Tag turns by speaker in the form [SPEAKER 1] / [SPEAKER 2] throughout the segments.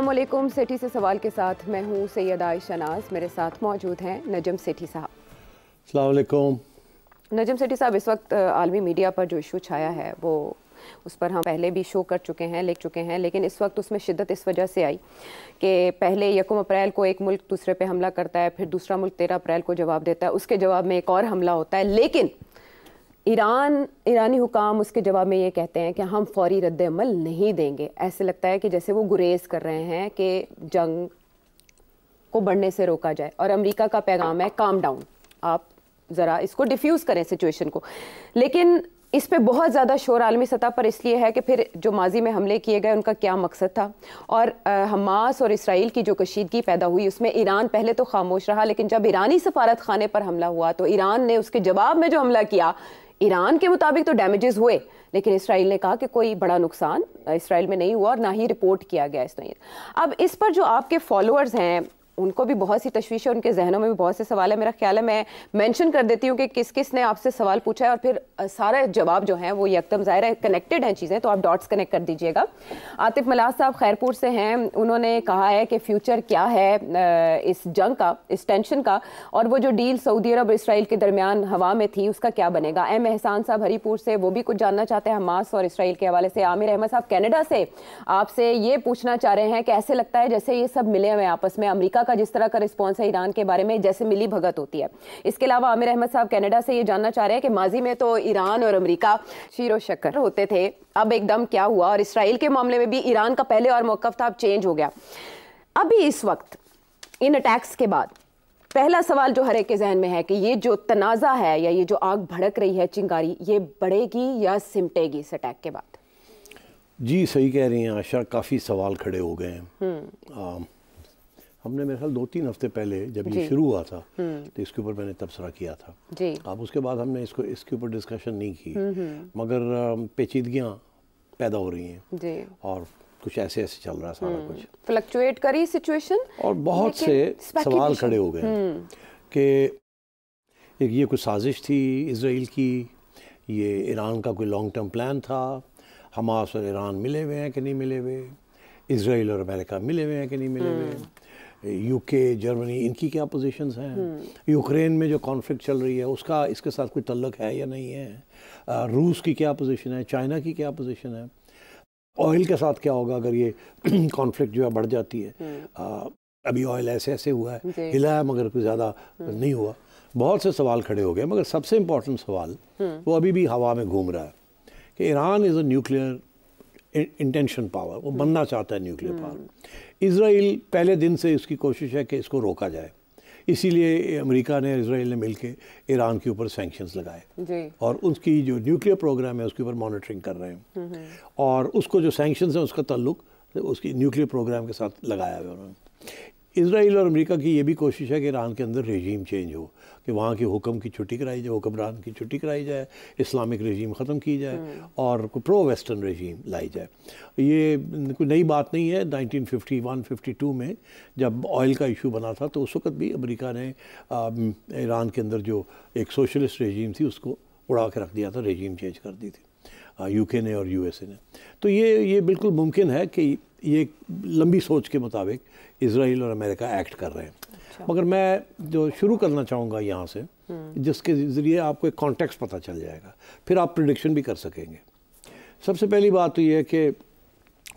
[SPEAKER 1] असलम सेठी से सवाल के साथ मैं हूँ सैयद आयशा नाज। मेरे साथ मौजूद हैं नजम सेठी साहब।
[SPEAKER 2] अलैक्म
[SPEAKER 1] नजम सेठी साहब इस वक्त आलमी मीडिया पर जो इशू छाया है वो उस पर हम पहले भी शो कर चुके हैं लिख चुके हैं लेकिन इस वक्त उसमें शिद्दत इस वजह से आई कि पहले यकम अप्रैल को एक मुल्क दूसरे पे हमला करता है फिर दूसरा मुल्क तेरह अप्रैल को जवाब देता है उसके जवाब में एक और हमला होता है लेकिन ईरान, ईरानी हुकाम उसके जवाब में ये कहते हैं कि हम फौरी रद्द अमल नहीं देंगे। ऐसे लगता है कि जैसे वो गुरेज कर रहे हैं कि जंग को बढ़ने से रोका जाए। और अमेरिका का पैगाम है काम डाउन आप ज़रा इसको डिफ्यूज़ करें सिचुएशन को। लेकिन इस पे बहुत ज़्यादा शोर आलमी सतह पर इसलिए है कि फिर जो माजी में हमले किए गए, उनका क्या मकसद था? और हमास और इसराइल की जो कशीदगी पैदा हुई, उसमें ईरान पहले तो खामोश रहा, लेकिन जब ईरानी सफारत खाने पर हमला हुआ तो ईरान ने उसके जवाब में जो हमला किया ईरान के मुताबिक तो डैमेजेस हुए, लेकिन इसराइल ने कहा कि कोई बड़ा नुकसान इसराइल में नहीं हुआ और ना ही रिपोर्ट किया गया इस अब इस पर जो आपके फॉलोअर्स हैं उनको भी बहुत सी तशवीश है उनके जहनों में भी बहुत से सवाल है। मेरा ख्याल है, मैं मेंशन कर देती हूँ कि किस किस ने आपसे सवाल पूछा है और फिर सारे जवाब जो हैं वो यकदम ज़ाहिर है कनेक्टेड हैं चीज़ें तो आप डॉट्स कनेक्ट कर दीजिएगा। आतिफ मलाज साहब खैरपुर से हैं, उन्होंने कहा है कि फ्यूचर क्या है इस जंग का, इस टेंशन का और वो जो डील सऊदी अरब इसराइल के दरमियान हवा में थी, उसका क्या बनेगा? एम एहसान साहब हरीपुर से, वो भी कुछ जानना चाहते हैं, हमास और इसराइल के हवाले से। आमिर अहमद साहब कैनेडा से, आपसे ये पूछना चाह रहे हैं कि ऐसे लगता है जैसे ये सब मिले हुए आपस में, अमरीका का जिस तरह का रिस्पॉन्स है ईरान के बारे में जैसे मिली भगत होती है। इसके अलावा आमिर अहमद साहब कनाडा से ये जानना चाह रहे हैं कि माजी में तो ईरान और अमरीका शीरो शक्कर होते थे। अब एकदम क्या हुआ? और इसराइल के मामले में भी ईरान का पहले और मौकफ था अब चेंज हो गया। अभी इस वक्त इन अटैक्स के बाद पहला सवाल जो हर एक के जहन में है कि ये जो तनाज़ा है या ये जो आग भड़क रही है चिंगारी ये बढ़ेगी या सिमटेगी इस अटैक के बाद?
[SPEAKER 2] जी सही कह रही हैं आशा काफ़ी सवाल खड़े हो गए हैं। हम्म। हमने मेरे ख्याल दो तीन हफ़्ते पहले जब ये शुरू हुआ था हम्म। तो इसके ऊपर मैंने तबसरा किया था। अब उसके बाद हमने इसको इसके ऊपर डिस्कशन नहीं की। हम्म, हम्म। मगर पेचीदगियाँ पैदा हो रही हैं। और कुछ ऐसे ऐसे चल रहा है सारा कुछ।
[SPEAKER 1] फ्लक्चुएट करी सिचुएशन
[SPEAKER 2] और बहुत से सवाल खड़े हो गए कि एक ये कुछ साजिश थी इसराइल की ये ईरान का कोई लॉन्ग टर्म प्लान था हमास और ईरान मिले हुए हैं कि नहीं मिले हुए इसराइल और अमेरिका मिले हुए हैं कि नहीं मिले हुए। यूके जर्मनी इनकी क्या पोजीशंस हैं? यूक्रेन में जो कॉन्फ्लिक्ट चल रही है उसका इसके साथ कोई तल्लक है या नहीं है? रूस की क्या पोजीशन है? चाइना की क्या पोजीशन है? ऑयल के साथ क्या होगा अगर ये कॉन्फ्लिक्ट जो है बढ़ जाती है? आ, हम्म। अभी ऑयल ऐसे ऐसे हुआ है। हिला है मगर कोई ज़्यादा हम्म। नहीं हुआ। बहुत से सवाल खड़े हो गए मगर सबसे इम्पोर्टेंट सवाल हम्म। वो अभी भी हवा में घूम रहा है कि Iran is a nuclear intention power वो बनना चाहता है न्यूक्लियर पावर इसराइल पहले दिन से इसकी कोशिश है कि इसको रोका जाए। इसीलिए अमेरिका ने इसराइल ने मिलकर ईरान के ऊपर सैंक्शंस लगाए। और उसकी जो न्यूक्लियर प्रोग्राम है उसके ऊपर मॉनिटरिंग कर रहे हैं। हम्म, हम्म। और उसको जो सैंक्शंस हैं उसका ताल्लुक उसकी न्यूक्लियर प्रोग्राम के साथ लगाया हुआ उन्होंने। इसराइल और अमेरिका की ये भी कोशिश है कि ईरान के अंदर रेजीम चेंज हो। कि वहाँ के हुक्म की छुट्टी कराई जाए हुक्मरान की छुट्टी कराई जाए इस्लामिक रजीम ख़त्म की जाए हम्म। और प्रो वेस्टर्न रजीम लाई जाए ये कोई नई बात नहीं है 1951 52 में जब ऑयल का इशू बना था तो उस वक्त भी अमेरिका ने ईरान के अंदर जो एक सोशलिस्ट रजीम थी उसको उड़ा के रख दिया था रजीम चेंज कर दी थी यूके ने और यूएसए ने तो ये ये बिल्कुल मुमकिन है कि ये लंबी सोच के मुताबिक इसराइल और अमेरिका एक्ट कर रहे हैं। मगर मैं जो शुरू करना चाहूँगा यहाँ से हम्म। जिसके ज़रिए आपको एक कॉन्टेक्स्ट पता चल जाएगा फिर आप प्रडिक्शन भी कर सकेंगे। सबसे पहली बात तो ये है कि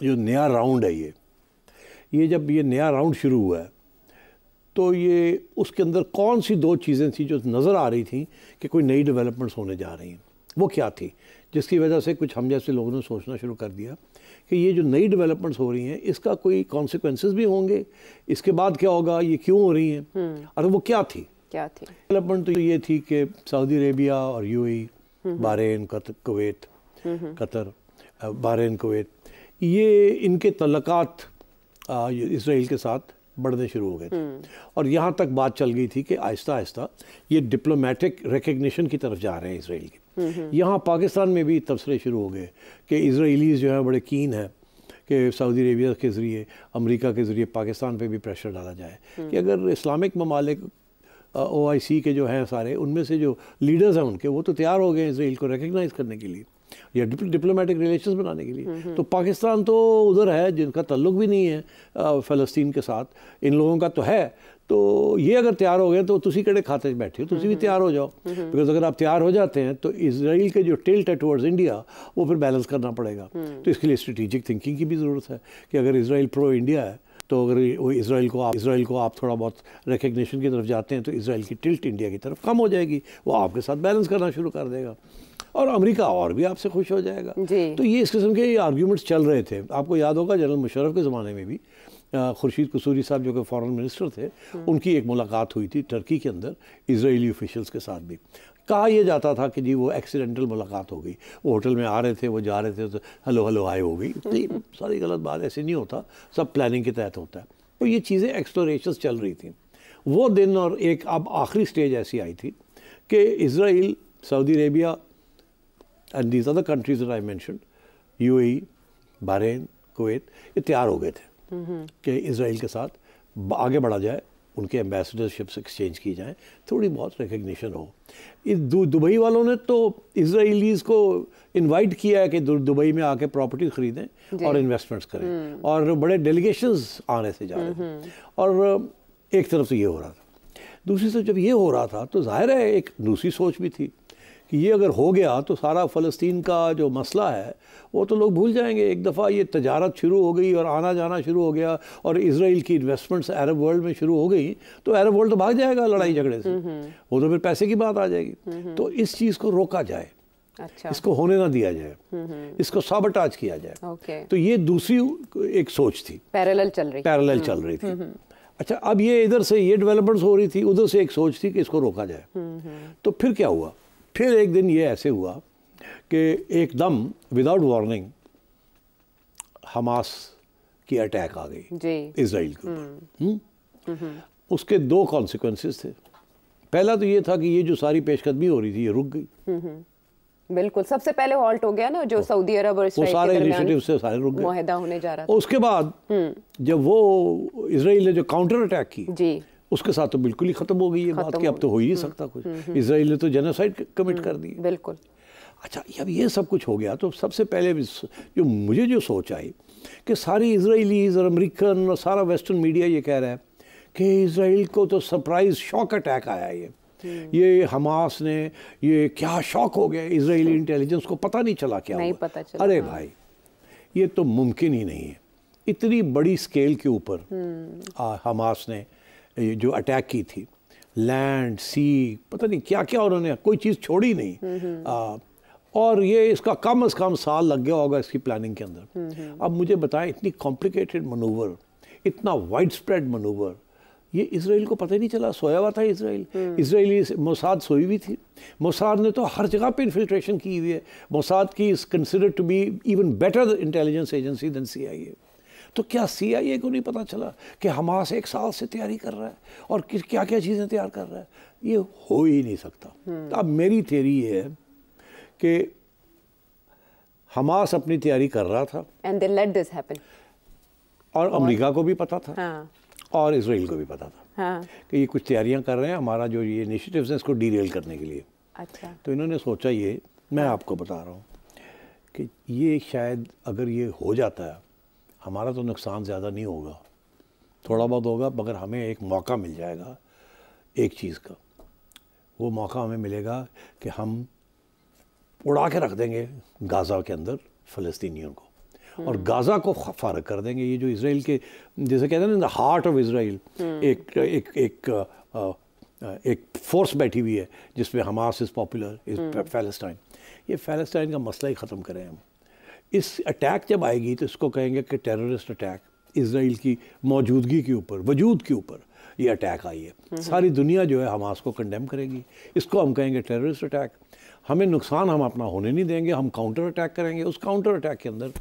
[SPEAKER 2] जो नया राउंड है ये ये जब ये नया राउंड शुरू हुआ है तो ये उसके अंदर कौन सी दो चीज़ें थी जो नज़र आ रही थी कि कोई नई डेवलपमेंट्स होने जा रही हैं? वो क्या थी? जिसकी वजह से कुछ हम जैसे लोगों ने सोचना शुरू कर दिया। कि ये जो नई डेवलपमेंट्स हो रही हैं इसका कोई कॉन्सिक्वेंसेस भी होंगे? इसके बाद क्या होगा? ये क्यों हो रही हैं? हम्म। और वो क्या थी?
[SPEAKER 1] क्या थी?
[SPEAKER 2] डेवलपमेंट तो ये थी कि सऊदी अरेबिया और यूएई हम्म। बारेन कुवैत हम्म, कतर बारेन कुवैत ये इनके तलक़ात इसराइल के साथ बढ़ने शुरू हो गए थे। और यहाँ तक बात चल गई थी कि आहिस्ता आहिस्ता ये डिप्लोमेटिक रिकग्निशन की तरफ़ जा रहे हैं इसराइल की। यहाँ पाकिस्तान में भी तबसरे शुरू हो गए कि इसराइलीज़ जो है बड़े कीन है कि सऊदी अरेबिया के ज़रिए अमेरिका के ज़रिए पाकिस्तान पे भी प्रेशर डाला जाए कि अगर इस्लामिक ममालिक ओ आई सी के जो हैं सारे उनमें से जो लीडर्स हैं उनके वो तो तैयार हो गए इसराइल को रिकगनाइज़ करने के लिए या डिप्लोमेटिक रिलेशंस बनाने के लिए। तो पाकिस्तान तो उधर है जिनका तल्लुक भी नहीं है फ़लस्तीन के साथ। इन लोगों का तो है तो ये अगर तैयार हो गए तो तुम कड़े खाते बैठे हो? तुम भी तैयार हो जाओ। बिकॉज़ अगर आप तैयार हो जाते हैं तो इसराइल के जो टिल्ट है टुवर्ड्स इंडिया वो फिर बैलेंस करना पड़ेगा। तो इसके लिए स्ट्रेटिजिक थिंकिंग की भी ज़रूरत है कि अगर इसराइल प्रो इंडिया है तो अगर वो इसराइल को आप इसराइल को आप थोड़ा बहुत रिकग्निशन की तरफ़ जाते हैं तो इसराइल की टिल्ट इंडिया की तरफ़ कम हो जाएगी। वो आपके साथ बैलेंस करना शुरू कर देगा। और अमेरिका और भी आपसे खुश हो जाएगा। तो ये इस किस्म के आर्ग्यूमेंट्स चल रहे थे। आपको याद होगा जनरल मुशरफ के ज़माने में भी खुर्शीद कसूरी साहब जो कि फॉरेन मिनिस्टर थे। उनकी एक मुलाकात हुई थी टर्की के अंदर इसराइली ऑफिशियल्स के साथ भी। कहा यह जाता था कि जी वो एक्सीडेंटल मुलाकात हो गई। वो होटल में आ रहे थे, वो जा रहे थे तो हेलो हेलो आए हो गई। तो सारी गलत बात, ऐसे नहीं होता। सब प्लानिंग के तहत होता है। तो ये चीज़ें एक्सप्लोरेशन चल रही थी। वो दिन और एक अब आखिरी स्टेज ऐसी आई थी कि Israel Saudi Arabia and these other countries I mention U A Bahrain Kuwait ये तैयार हो गए थे। कि इसराइल के साथ आगे बढ़ा जाए उनके एम्बेसडरशिप्स एक्सचेंज की जाएँ थोड़ी बहुत रिकग्निशन हो। इस दुबई वालों ने तो इसराइलीज को इनवाइट किया है कि दुबई में आके प्रॉपर्टी ख़रीदें और इन्वेस्टमेंट्स करें। हम्म। और बड़े डेलीगेशंस आने से जा रहे हैं हम्म, हम्म। और एक तरफ़ से ये हो रहा था। दूसरी तरफ़ जब ये हो रहा था तो ज़ाहिर है एक दूसरी सोच भी थी। कि ये अगर हो गया तो सारा फ़लस्तीन का जो मसला है वो तो लोग भूल जाएँगे। एक दफ़ा ये तजारत शुरू हो गई और आना जाना शुरू हो गया और इसराइल की इन्वेस्टमेंट्स अरब वर्ल्ड में शुरू हो गई तो अरब वर्ल्ड तो भाग जाएगा लड़ाई झगड़े से। हम्म, हम्म। वो तो फिर पैसे की बात आ जाएगी। हम्म, तो इस चीज़ को रोका जाए। अच्छा। इसको होने ना दिया जाए। इसको साबटाज किया जाए। ओके। तो ये दूसरी एक सोच थी।
[SPEAKER 1] पैरेलल चल रही।
[SPEAKER 2] पैरेलल चल रही थी। अच्छा अब ये इधर से ये डेवलपमेंट्स हो रही थी उधर से एक सोच थी कि इसको रोका जाए। तो फिर क्या हुआ? फिर एक दिन ये ऐसे हुआ कि एकदम विदाउट वार्निंग हमास की अटैक आ गई इसराइल के ऊपर। हम्म। हम्म? हम्म। उसके दो कॉन्सिक्वेंसेस थे। पहला तो ये था कि ये जो सारी पेशकदमी हो रही थी ये रुक गई।
[SPEAKER 1] बिल्कुल सबसे पहले हॉल्ट हो गया ना जो सऊदी अरब और
[SPEAKER 2] वो सारे इनिशिएटिव से सारे रुक गए।
[SPEAKER 1] होने जा रहा था।
[SPEAKER 2] उसके बाद जब वो इसराइल ने जो काउंटर अटैक की जी। उसके साथ तो बिल्कुल ही खत्म हो गई ये बात कि अब तो हो ही नहीं हम्म, सकता कुछ। हम्म, हम्म। इसराइल ने तो जेनोसाइड कमिट कर दी।
[SPEAKER 1] बिल्कुल।
[SPEAKER 2] अच्छा अब ये सब कुछ हो गया तो सबसे पहले जो मुझे जो सोच आई कि सारी इसराइलीज और अमरीकन और सारा वेस्टर्न मीडिया ये कह रहा है कि इसराइल को तो सरप्राइज़ शॉक अटैक आया ये। ये हमास ने ये क्या शॉक हो गया इसराइली इंटेलिजेंस को पता नहीं चला क्या नहीं पता चला अरे हाँ। भाई ये तो मुमकिन ही नहीं है। इतनी बड़ी स्केल के ऊपर हमास ने जो अटैक की थी लैंड सी पता नहीं क्या क्या उन्होंने कोई चीज़ छोड़ी नहीं। आ, और ये इसका कम अज़ कम साल लग गया होगा इसकी प्लानिंग के अंदर। अब मुझे बताएँ इतनी कॉम्प्लिकेटेड मनूवर इतना वाइड स्प्रेड मनूवर ये इसराइल को पता ही नहीं चला सोया हुआ था इसराइल। इसराइली मोसाद सोई हुई थी। मोसाद ने तो हर जगह पे इन्फिल्ट्रेशन की हुई है। मोसाद की is consider to be even better intelligence agency than C I A तो क्या सी आई ए को नहीं पता चला कि हमास एक साल से तैयारी कर रहा है और किस क्या क्या चीज़ें तैयार कर रहा है? ये हो ही नहीं सकता। तो अब मेरी थेरी ये है कि हमास अपनी तैयारी कर रहा था।
[SPEAKER 1] And they let this happen
[SPEAKER 2] और अमेरिका को भी पता था। हाँ. और इसराइल को भी पता था हाँ. कि ये कुछ तैयारियाँ कर रहे हैं हमारा जो ये इनिशिएटिव्स हैं इसको डीरेल करने के लिए। अच्छा। तो इन्होंने सोचा ये मैं आपको बता रहा हूँ कि ये शायद अगर ये हो जाता है हमारा तो नुकसान ज़्यादा नहीं होगा। थोड़ा बहुत होगा मगर हमें एक मौका मिल जाएगा एक चीज़ का। वो मौका हमें मिलेगा कि हम उड़ा के रख देंगे गाज़ा के अंदर फ़लस्तीनियों को। और गाज़ा को फारग कर देंगे। ये जो इसराइल के जैसे कहते हैं ना द हार्ट ऑफ़ इसराइल एक एक एक एक फोर्स बैठी हुई है जिसमें Hamas is popular is Palestine. ये फ़लस्टाइन का मसला ही ख़त्म करें हम। इस अटैक जब आएगी तो इसको कहेंगे कि टेररिस्ट अटैक इसराइल की मौजूदगी के ऊपर वजूद के ऊपर ये अटैक आई है। सारी दुनिया जो है हमास को कंडेम करेगी। इसको हम कहेंगे टेररिस्ट अटैक। हमें नुकसान हम अपना होने नहीं देंगे हम काउंटर अटैक करेंगे। उस काउंटर अटैक के अंदर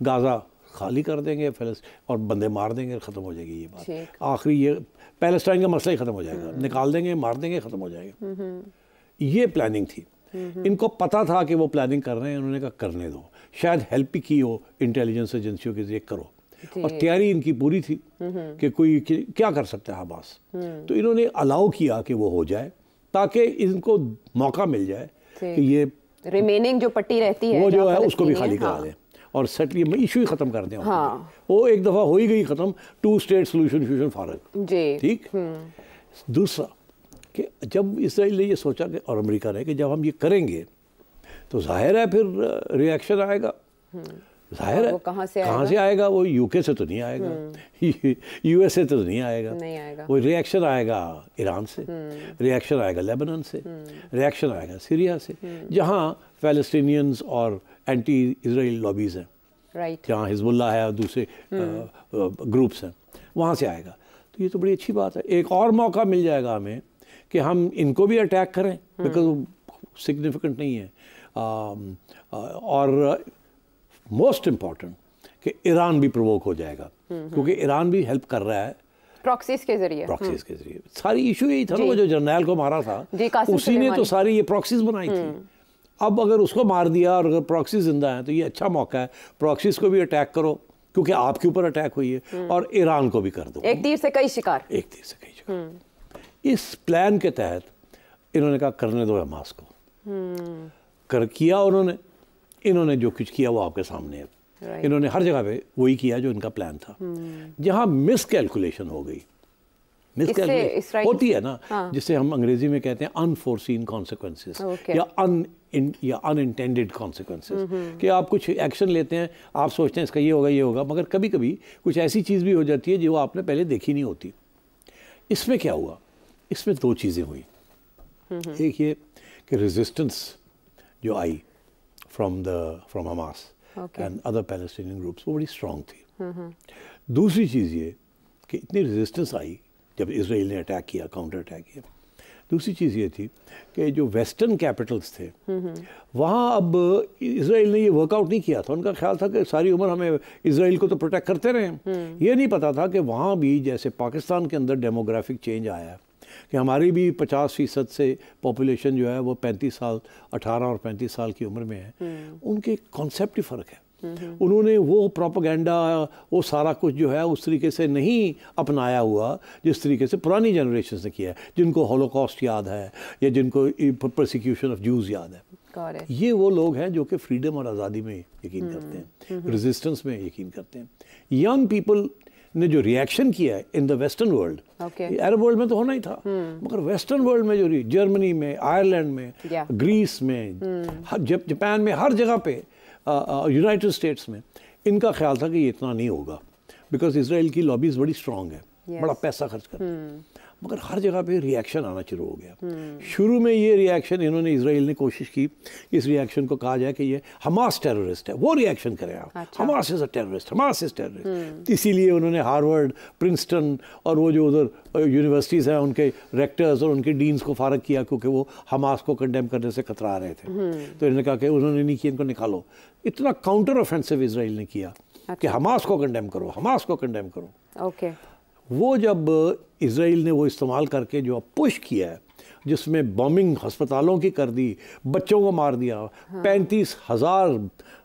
[SPEAKER 2] गाज़ा खाली कर देंगे फिलस और बंदे मार देंगे ख़त्म हो जाएगी ये बात। आखिरी ये पैलेस्टाइन का मसला ही ख़त्म हो जाएगा। निकाल देंगे मार देंगे ख़त्म हो जाएगा। हम्म, हम्म। ये प्लानिंग थी। इनको पता था कि वो प्लानिंग कर रहे हैं उन्होंने कहा करने दो। शायद हेल्प भी की हो इंटेलिजेंस एजेंसियों के ज़रिए करो। और तैयारी इनकी पूरी थी कि कोई क्या कर सकता है हमास तो इन्होंने अलाउ किया कि वो हो जाए ताकि इनको मौका मिल जाए कि ये
[SPEAKER 1] रिमेनिंग जो पट्टी रहती है
[SPEAKER 2] वो जो है उसको भी खाली करा हाँ। दें। और सेट ये इशू ही खत्म कर दें
[SPEAKER 1] हाँ।
[SPEAKER 2] वो एक दफ़ा हो ही गई खत्म टू स्टेट सोल्यूशन फारग। ठीक? हम्म। दूसरा कि जब इसराइल ने ये सोचा कि और अमेरिका ने कि जब हम ये करेंगे तो ज़ाहिर है फिर रिएक्शन आएगा। हम्म। ज़ाहिर है
[SPEAKER 1] कहाँ से
[SPEAKER 2] कहाँ से आएगा? वो यूके से तो नहीं आएगा। यूएसए हम्म। तो नहीं आएगा।
[SPEAKER 1] नहीं आएगा।
[SPEAKER 2] वो रिएक्शन आएगा ईरान से। रिएक्शन हम्म। आएगा लेबनान से। रिएक्शन। आएगा सीरिया से। जहाँ फैलस्तीनियंस और एंटी इसराइल लॉबीज़ हैं।
[SPEAKER 1] राइट
[SPEAKER 2] जहाँ हिजबुल्ला है और दूसरे ग्रुप्स हैं। वहाँ से आएगा। तो ये तो बड़ी अच्छी बात है। एक और मौका मिल जाएगा हमें। कि हम इनको भी अटैक करें बिकॉज़ सिग्निफिकेंट नहीं है। और मोस्ट इंपॉर्टेंट कि ईरान भी प्रवोक हो जाएगा। क्योंकि ईरान भी हेल्प कर रहा है।
[SPEAKER 1] प्रॉक्सीज के ज़रिए
[SPEAKER 2] प्रॉक्सीज के ज़रिए। सारी इशू यही था ना वो जो जर्नैल को मारा था। उसी ने तो सारी ये प्रॉक्सीज बनाई थी। हम्म। अब अगर उसको मार दिया और अगर प्रॉक्सी ज़िंदा है तो ये अच्छा मौका है। प्रॉक्सीज को भी अटैक करो क्योंकि आपके ऊपर अटैक हुई है हम्म। और ईरान को भी कर दो।
[SPEAKER 1] एक तीर से कई शिकार।
[SPEAKER 2] एक तीर से कई शिकार। हम्म। इस प्लान के तहत इन्होंने कहा करने दो हमास को कर किया उन्होंने इन्होंने जो कुछ किया वो आपके सामने है right. इन्होंने हर जगह पे वही किया जो इनका प्लान था hmm. जहाँ मिस कैलकुलेशन हो गई मिस कैलकुलेशन होती है ना हाँ. जिसे हम अंग्रेज़ी में कहते हैं अनफोर्सिन कॉन्सिक्वेंसेस okay. या अन इन या अनइंटेंडेड कॉन्सिक्वेंसेस कि आप कुछ एक्शन लेते हैं आप सोचते हैं इसका ये होगा ये होगा मगर कभी कभी कुछ ऐसी चीज़ भी हो जाती है जो आपने पहले देखी नहीं होती इसमें क्या हुआ इसमें दो चीज़ें हुई एक ये कि रेजिस्टेंस जो आई from the from Hamas okay. Other other groups वो बड़ी स्ट्रांग थी. दूसरी चीज़ ये कि इतनी रेजिस्टेंस आई जब इसराइल ने अटैक किया काउंटर अटैक किया दूसरी चीज़ ये थी कि जो वेस्टर्न कैपिटल्स थे. वहाँ अब इसराइल ने ये वर्कआउट नहीं किया था उनका ख्याल था कि सारी उम्र हमें इसराइल को तो प्रोटेक्ट करते रहे mm. ये नहीं पता था कि वहाँ भी जैसे पाकिस्तान के अंदर डेमोग्राफिक चेंज आया कि हमारी भी पचास फ़ीसद से पॉपुलेशन जो है वो पैंतीस साल अठारह और पैंतीस साल की उम्र में है। हम्म। उनके कॉन्सेप्ट ही फ़र्क है। उन्होंने वो प्रोपागेंडा वो सारा कुछ जो है उस तरीके से नहीं अपनाया हुआ जिस तरीके से पुरानी जनरेशन ने किया है जिनको होलोकॉस्ट याद है या जिनको प्रोसिक्यूशन ऑफ़ जूज याद है। ये वो लोग हैं जो कि फ्रीडम और आज़ादी में यकीन हम्म, करते हैं रेजिस्टेंस हम्म, में यकीन करते हैं। यंग पीपल ने जो रिएक्शन किया है in the western world Arab world में तो होना ही था hmm. मगर वेस्टर्न वर्ल्ड में जो जर्मनी में आयरलैंड में yeah. ग्रीस में hmm. जापान में हर जगह पे यूनाइटेड स्टेट्स में इनका ख्याल था कि ये इतना नहीं होगा बिकॉज़ इसराइल की लॉबीज बड़ी स्ट्रांग है yes. बड़ा पैसा खर्च कर hmm. मगर हर जगह पे रिएक्शन आना शुरू हो गया hmm. शुरू में ये रिएक्शन इन्होंने इसराइल ने कोशिश की इस रिएक्शन को कहा जाए कि ये हमास टेररिस्ट है वो रिएक्शन करें आप अच्छा। Hamas is a terrorist Hamas is terrorist इसीलिए उन्होंने हार्वर्ड प्रिंसटन और वो जो उधर यूनिवर्सिटीज़ हैं उनके रेक्टर्स और उनके डीन्स को फारग किया क्योंकि वो हमास को कंडेम करने से कतरा रहे थे hmm. तो इन्होंने कहा कि उन्होंने नहीं किया इनको निकालो इतना काउंटर ऑफेंसिव इसराइल ने किया अच्छा। कि हमास को कंडेम करो हमास को कंडेम करो
[SPEAKER 1] ओके okay.
[SPEAKER 2] वो जब इसराइल ने वो इस्तेमाल करके जो अब पुश किया है जिसमें बॉम्बिंग अस्पतालों की कर दी बच्चों को मार दिया हाँ। पैंतीस हज़ार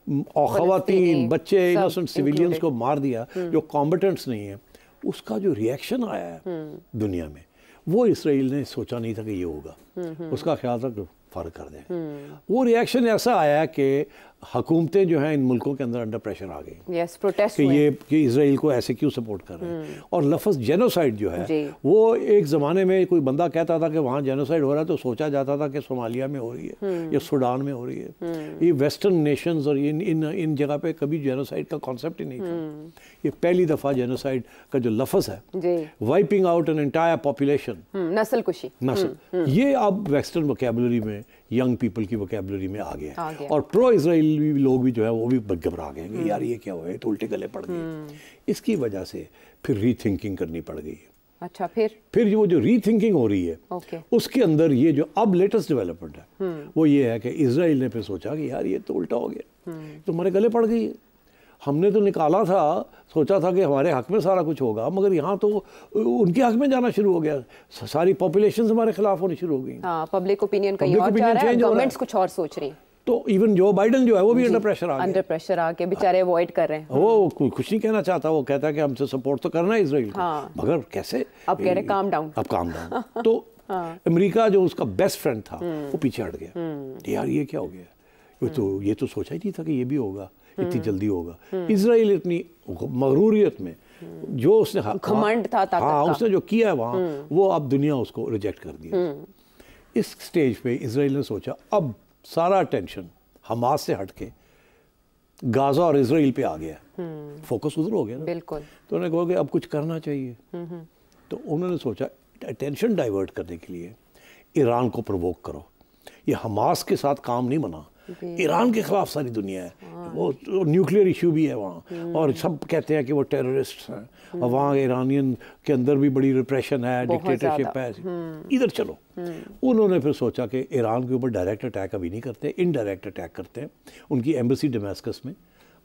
[SPEAKER 2] खातन बच्चे इनोसेंट सिविलियंस को मार दिया हम्म। जो कॉम्बिटेंट्स नहीं है उसका जो रिएक्शन आया है हम्म। दुनिया में वो इसराइल ने सोचा नहीं था कि ये होगा हम्म, उसका ख्याल था कि फ़र्क कर दें वो रिएक्शन ऐसा आया कि हकूमतें जो हैं इन मुल्कों के अंदर अंडर प्रेशर आ गई।
[SPEAKER 1] Yes, प्रोटेस्ट
[SPEAKER 2] कि ये कि इसराइल को ऐसे क्यों सपोर्ट कर रहे हैं? हम्म। और लफज जेनोसाइड जो है वो एक ज़माने में कोई बंदा कहता था कि वहाँ जेनोसाइड हो रहा है तो सोचा जाता था कि सोमालिया में हो रही है हम्म। या सूडान में हो रही है। हम्म। ये वेस्टर्न नेशंस और इन इन इन जगह पे कभी जेनोसाइड का कॉन्सेप्ट ही नहीं था। ये पहली दफ़ा जेनोसाइड का जो लफज है wiping out an entire population
[SPEAKER 1] नस्ल। कुशी
[SPEAKER 2] नस्ल ये अब वेस्टर्न वोकेबलरी में यंग पीपल की वोकेबलरी में आ गया और प्रो इसराइल लोग भी जो है वो भी घबरा गए कि यार ये क्या हुआ है तो उल्टे गले पड़ गए हम्म। इसकी वजह से फिर रीथिंकिंग करनी पड़ गई
[SPEAKER 1] अच्छा फिर
[SPEAKER 2] फिर वो जो रीथिंकिंग हो रही है
[SPEAKER 1] okay.
[SPEAKER 2] उसके अंदर ये जो अब लेटेस्ट डेवलपमेंट है हम्म। वो ये है कि इसराइल ने फिर सोचा कि यार ये तो उल्टा हो गया हम्म। तो हमारे गले पड़ गई है हमने तो निकाला था सोचा था कि हमारे हक में सारा कुछ होगा मगर यहाँ तो उनके हक में जाना शुरू हो गया। सारी पॉपुलेशन हमारे खिलाफ होनी शुरू हो गई।
[SPEAKER 1] पब्लिक ओपिनियन कहीं और जा रहा है गवर्नमेंट्स कुछ और सोच रही
[SPEAKER 2] तो इवन जो बाइडन जो है वो भी अंडर प्रेशर आ
[SPEAKER 1] अंडर प्रेशर आके बेचारे अवॉइड कर रहे हैं।
[SPEAKER 2] वो कुछ नहीं कहना चाहता वो कहता है कि हमसे सपोर्ट तो करना है इसराइल को। हाँ। मगर कैसे?
[SPEAKER 1] अब कह रहे काम डाउन
[SPEAKER 2] अब काम डाउन तो हाँ। अमेरिका जो उसका बेस्ट फ्रेंड था हम्म। वो पीछे हट गया। हम्म। यार ये क्या हो गया? ये तो ये तो सोचा ही नहीं था कि ये भी होगा। इतनी जल्दी होगा। इसराइल इतनी मगरूरियत में जो उसने
[SPEAKER 1] घमंड था ताकत
[SPEAKER 2] हाँ उसने जो किया है वहाँ वो अब दुनिया उसको रिजेक्ट कर दिया। इस स्टेज पे इसराइल ने सोचा अब सारा टेंशन हमास से हट के गाजा और इसराइल पे आ गया। फोकस उधर हो गया ना।
[SPEAKER 1] बिल्कुल।
[SPEAKER 2] तो उन्होंने कहा कि अब कुछ करना चाहिए। तो उन्होंने सोचा टेंशन डाइवर्ट करने के लिए ईरान को प्रवोक करो। ये हमास के साथ काम नहीं बना। ईरान के खिलाफ सारी दुनिया है। हाँ। वो न्यूक्लियर इशू भी है वहाँ। हम्म। और सब कहते हैं कि वो टेररिस्ट हैं। और हम्म। वहाँ ईरानियन के अंदर भी बड़ी रिप्रेशन है डिक्टेटरशिप है। हम्म। इधर चलो। उन्होंने फिर सोचा कि ईरान के ऊपर डायरेक्ट अटैक अभी नहीं करते इनडायरेक्ट अटैक करते हैं। उनकी एम्बेसी डोमेस्कस में।